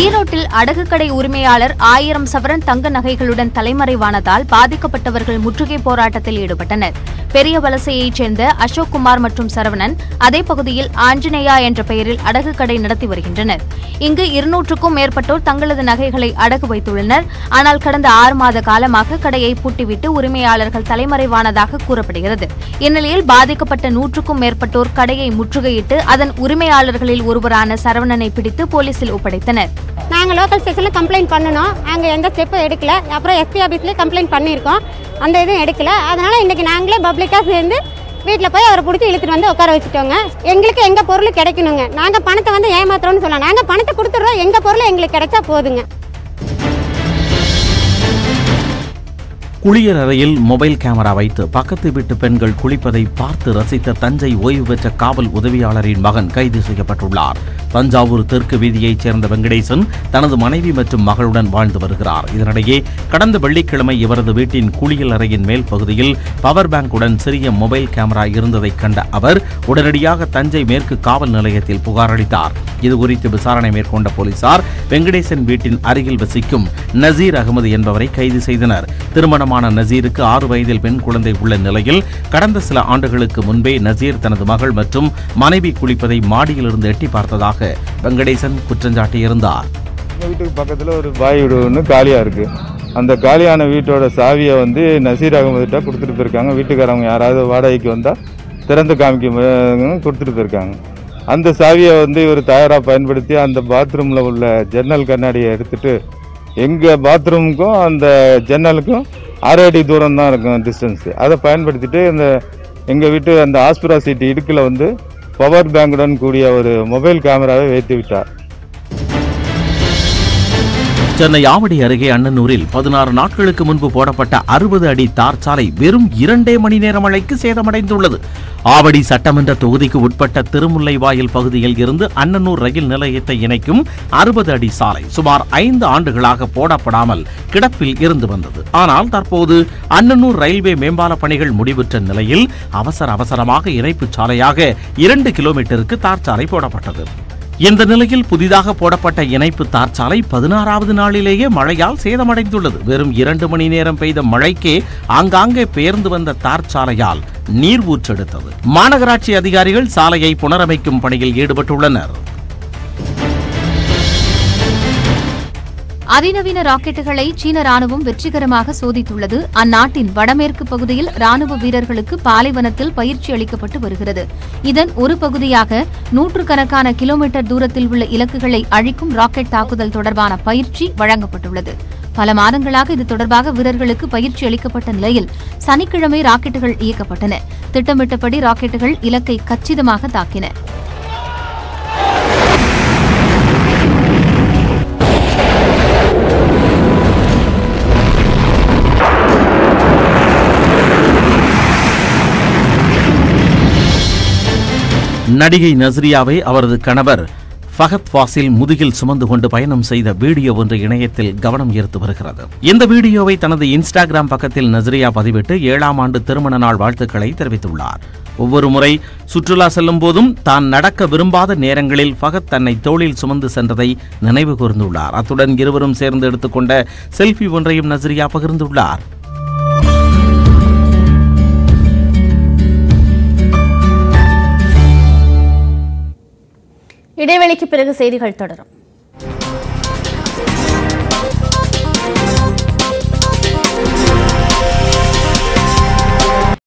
ஈரோட்டில் அடகு கடை உரிமையாளர் ஆயிரம் சவரன் தங்க நகைகளுடன் தலைமறைவானதால் பாதிக்கப்பட்டவர்கள் முற்றுகை போராட்டத்தில் ஈடுபட்டனர். பெரிய வலசையைச் சேர்ந்த அசோக் குமார் மற்றும் சரவணன் அதே பகுதியில் ஆஞ்சநேயா என்ற பெயரில் அடகு கடை நடத்தி வருகின்றனர். இங்கு இருநூற்றுக்கும் மேற்பட்டோர் தங்களது நகைகளை அடகு வைத்துள்ளனர். ஆனால் கடந்த ஆறு மாத காலமாக கடையை பூட்டிவிட்டு உரிமையாளர்கள் தலைமறைவானதாக கூறப்படுகிறது. இந்நிலையில் பாதிக்கப்பட்ட நூற்றுக்கும் மேற்பட்டோர் கடையை முற்றுகையிட்டு அதன் உரிமையாளர்களில் ஒருவரான சரவணனை பிடித்து போலீசில் ஒப்படைத்தனர். நாங்கள் லோக்கல் ஸ்டேஷனில் கம்ப்ளைண்ட் பண்ணணும் அங்கே எந்த ஸ்டெப்பும் எடுக்கல. அப்புறம் எஸ்பி ஆஃபீஸ்லேயே கம்ப்ளைண்ட் பண்ணியிருக்கோம். அந்த இதுவும் எடுக்கல. அதனால் இன்றைக்கி நாங்களே பப்ளிக்காக சேர்ந்து வீட்டில் போய் அவரை பிடிச்சி இழுத்துட்டு வந்து உட்கார வச்சுட்டோங்க. எங்களுக்கு எங்கள் பொருள் கிடைக்கணுங்க. நாங்கள் பணத்தை வந்து ஏமாத்துறோம்னு சொல்லலாம். நாங்கள் பணத்தை கொடுத்துட்றோம். எங்கள் பொருள் எங்களுக்கு கிடைச்சா போதுங்க. குளியலறையில் மொபைல் கேமரா வைத்து பக்கத்து வீட்டு பெண்கள் குளிப்பதை பார்த்து ரசித்த தஞ்சை ஓய்வு பெற்ற காவல் உதவியாளரின் மகன் கைது செய்யப்பட்டுள்ளார். தஞ்சாவூர் தெற்கு வீதியைச் சேர்ந்த வெங்கடேசன் தனது மனைவி மற்றும் மகளுடன் வாழ்ந்து வருகிறார். இதனிடையே கடந்த வெள்ளிக்கிழமை இவரது வீட்டின் குளியலறையின் மேல் பகுதியில் பவர் பேங்குடன் சிறிய மொபைல் கேமரா இருந்ததைக் கண்ட அவர் உடனடியாக தஞ்சை மேற்கு காவல் நிலையத்தில் புகார் அளித்தார். இதுகுறித்து விசாரணை மேற்கொண்ட போலீசார் வெங்கடேசன் வீட்டின் அருகில் வசிக்கும் நசீர் அகமது என்பவரை கைது செய்தனர். திருமணமான நசீருக்கு ஆறு வயதில் பெண் குழந்தை உள்ள நிலையில் கடந்த சில ஆண்டுகளுக்கு முன்பே நசீர் தனது மகள் மற்றும் மனைவி குளிப்பதை மாடியிலிருந்து எட்டி பார்த்ததாக வெங்கடேசன் குற்றஞ்சாட்டியிருந்தார் எங்கள் வீட்டுக்கு பக்கத்தில் ஒரு பாய் வீடு ஒன்று காலியாக இருக்குது அந்த காலியான வீட்டோட சாவியை வந்து நசீர் அகமதுகிட்ட கொடுத்துட்டு போயிருக்காங்க. வீட்டுக்காரவங்க யாராவது வாடகைக்கு வந்தால் திறந்து காமிக்க கொடுத்துட்டு போயிருக்காங்க. அந்த சாவியை வந்து இவர் தயாராக பயன்படுத்தி அந்த பாத்ரூமில் உள்ள ஜன்னல் கண்ணாடியை எடுத்துட்டு எங்கள் பாத்ரூமுக்கும் அந்த ஜன்னலுக்கும் ஆறு அடி தூரம் தான் இருக்கும் டிஸ்டன்ஸு அதை பயன்படுத்திட்டு இந்த எங்கள் வீட்டு அந்த ஆஸ்பிரா சீட்டு இடுக்கில் வந்து பவர் பேங்குடன் கூடிய ஒரு மொபைல் கேமராவை வைத்து விட்டார். சென்னை ஆவடி அருகே அண்ணனூரில் பதினாறு நாட்களுக்கு முன்பு போடப்பட்ட அறுபது அடி தார் சாலை வெறும் இரண்டே மணி நேர மழைக்கு சேதமடைந்துள்ளது. ஆவடி சட்டமன்ற தொகுதிக்கு உட்பட்ட திருமுல்லைவாயில் பகுதியில் இருந்து அண்ணனூர் ரயில் நிலையத்தை இணைக்கும் அறுபது அடி சாலை சுமார் ஐந்து ஆண்டுகளாக போடப்படாமல் கிடப்பில் இருந்து வந்தது. ஆனால் தற்போது அண்ணனூர் ரயில்வே மேம்பால பணிகள் முடிவுற்ற நிலையில் அவசர அவசரமாக இணைப்பு சாலையாக இரண்டு கிலோமீட்டருக்கு தார் சாலை போடப்பட்டது. இந்த நிலையில் புதிதாக போடப்பட்ட இணைப்பு தார் சாலை பதினாறாவது நாளிலேயே மழையால் சேதமடைந்துள்ளது. வெறும் இரண்டு மணி நேரம் பெய்த மழைக்கே ஆங்காங்கே பெயர்ந்து வந்த தார் சாலையால் நீர் ஊற்றெடுத்தது. மாநகராட்சி அதிகாரிகள் சாலையை புனரமைக்கும் பணியில் ஈடுபட்டுள்ளனர். அதிநவீன ராக்கெட்டுகளை சீன ராணுவம் வெற்றிகரமாக சோதித்துள்ளது. அந்நாட்டின் வடமேற்கு பகுதியில் ராணுவ வீரர்களுக்கு பாலைவனத்தில் பயிற்சி அளிக்கப்பட்டு வருகிறது. இதன் ஒரு பகுதியாக நூற்றுக்கணக்கான கிலோமீட்டர் தூரத்தில் உள்ள இலக்குகளை அழிக்கும் ராக்கெட் தாக்குதல் தொடர்பான பயிற்சி வழங்கப்பட்டுள்ளது. பல மாதங்களாக இது தொடர்பாக வீரர்களுக்கு பயிற்சி அளிக்கப்பட்ட நிலையில் சனிக்கிழமை ராக்கெட்டுகள் இயக்கப்பட்டன. திட்டமிட்டபடி ராக்கெட்டுகள் இலக்கை கச்சிதமாக தாக்கின. நடிகை நஸ்ரியாவை அவரது கணவர் ஃபஹத் ஃபாசில் முதுகில் சுமந்து கொண்டு பயணம் செய்த வீடியோ ஒன்று இணையத்தில் கவனம் ஈர்த்து வருகிறது. இந்த வீடியோவை தனது இன்ஸ்டாகிராம் பக்கத்தில் நஸ்ரியா பதிவிட்டு ஏழாம் ஆண்டு திருமண நாள் வாழ்த்துக்களை தெரிவித்துள்ளார். ஒவ்வொரு முறை சுற்றுலா செல்லும் போதும் தான் நடக்க விரும்பாத நேரங்களில் ஃபகத் தன்னை தோளில் சுமந்து சென்றதை நினைவு கூர்ந்துள்ளார். அத்துடன் இருவரும் சேர்ந்து எடுத்துக்கொண்ட செல்ஃபி ஒன்றையும் நஸ்ரியா பகிர்ந்துள்ளார். இடைவெளிக்கு பிறகு செய்திகள் தொடரும்.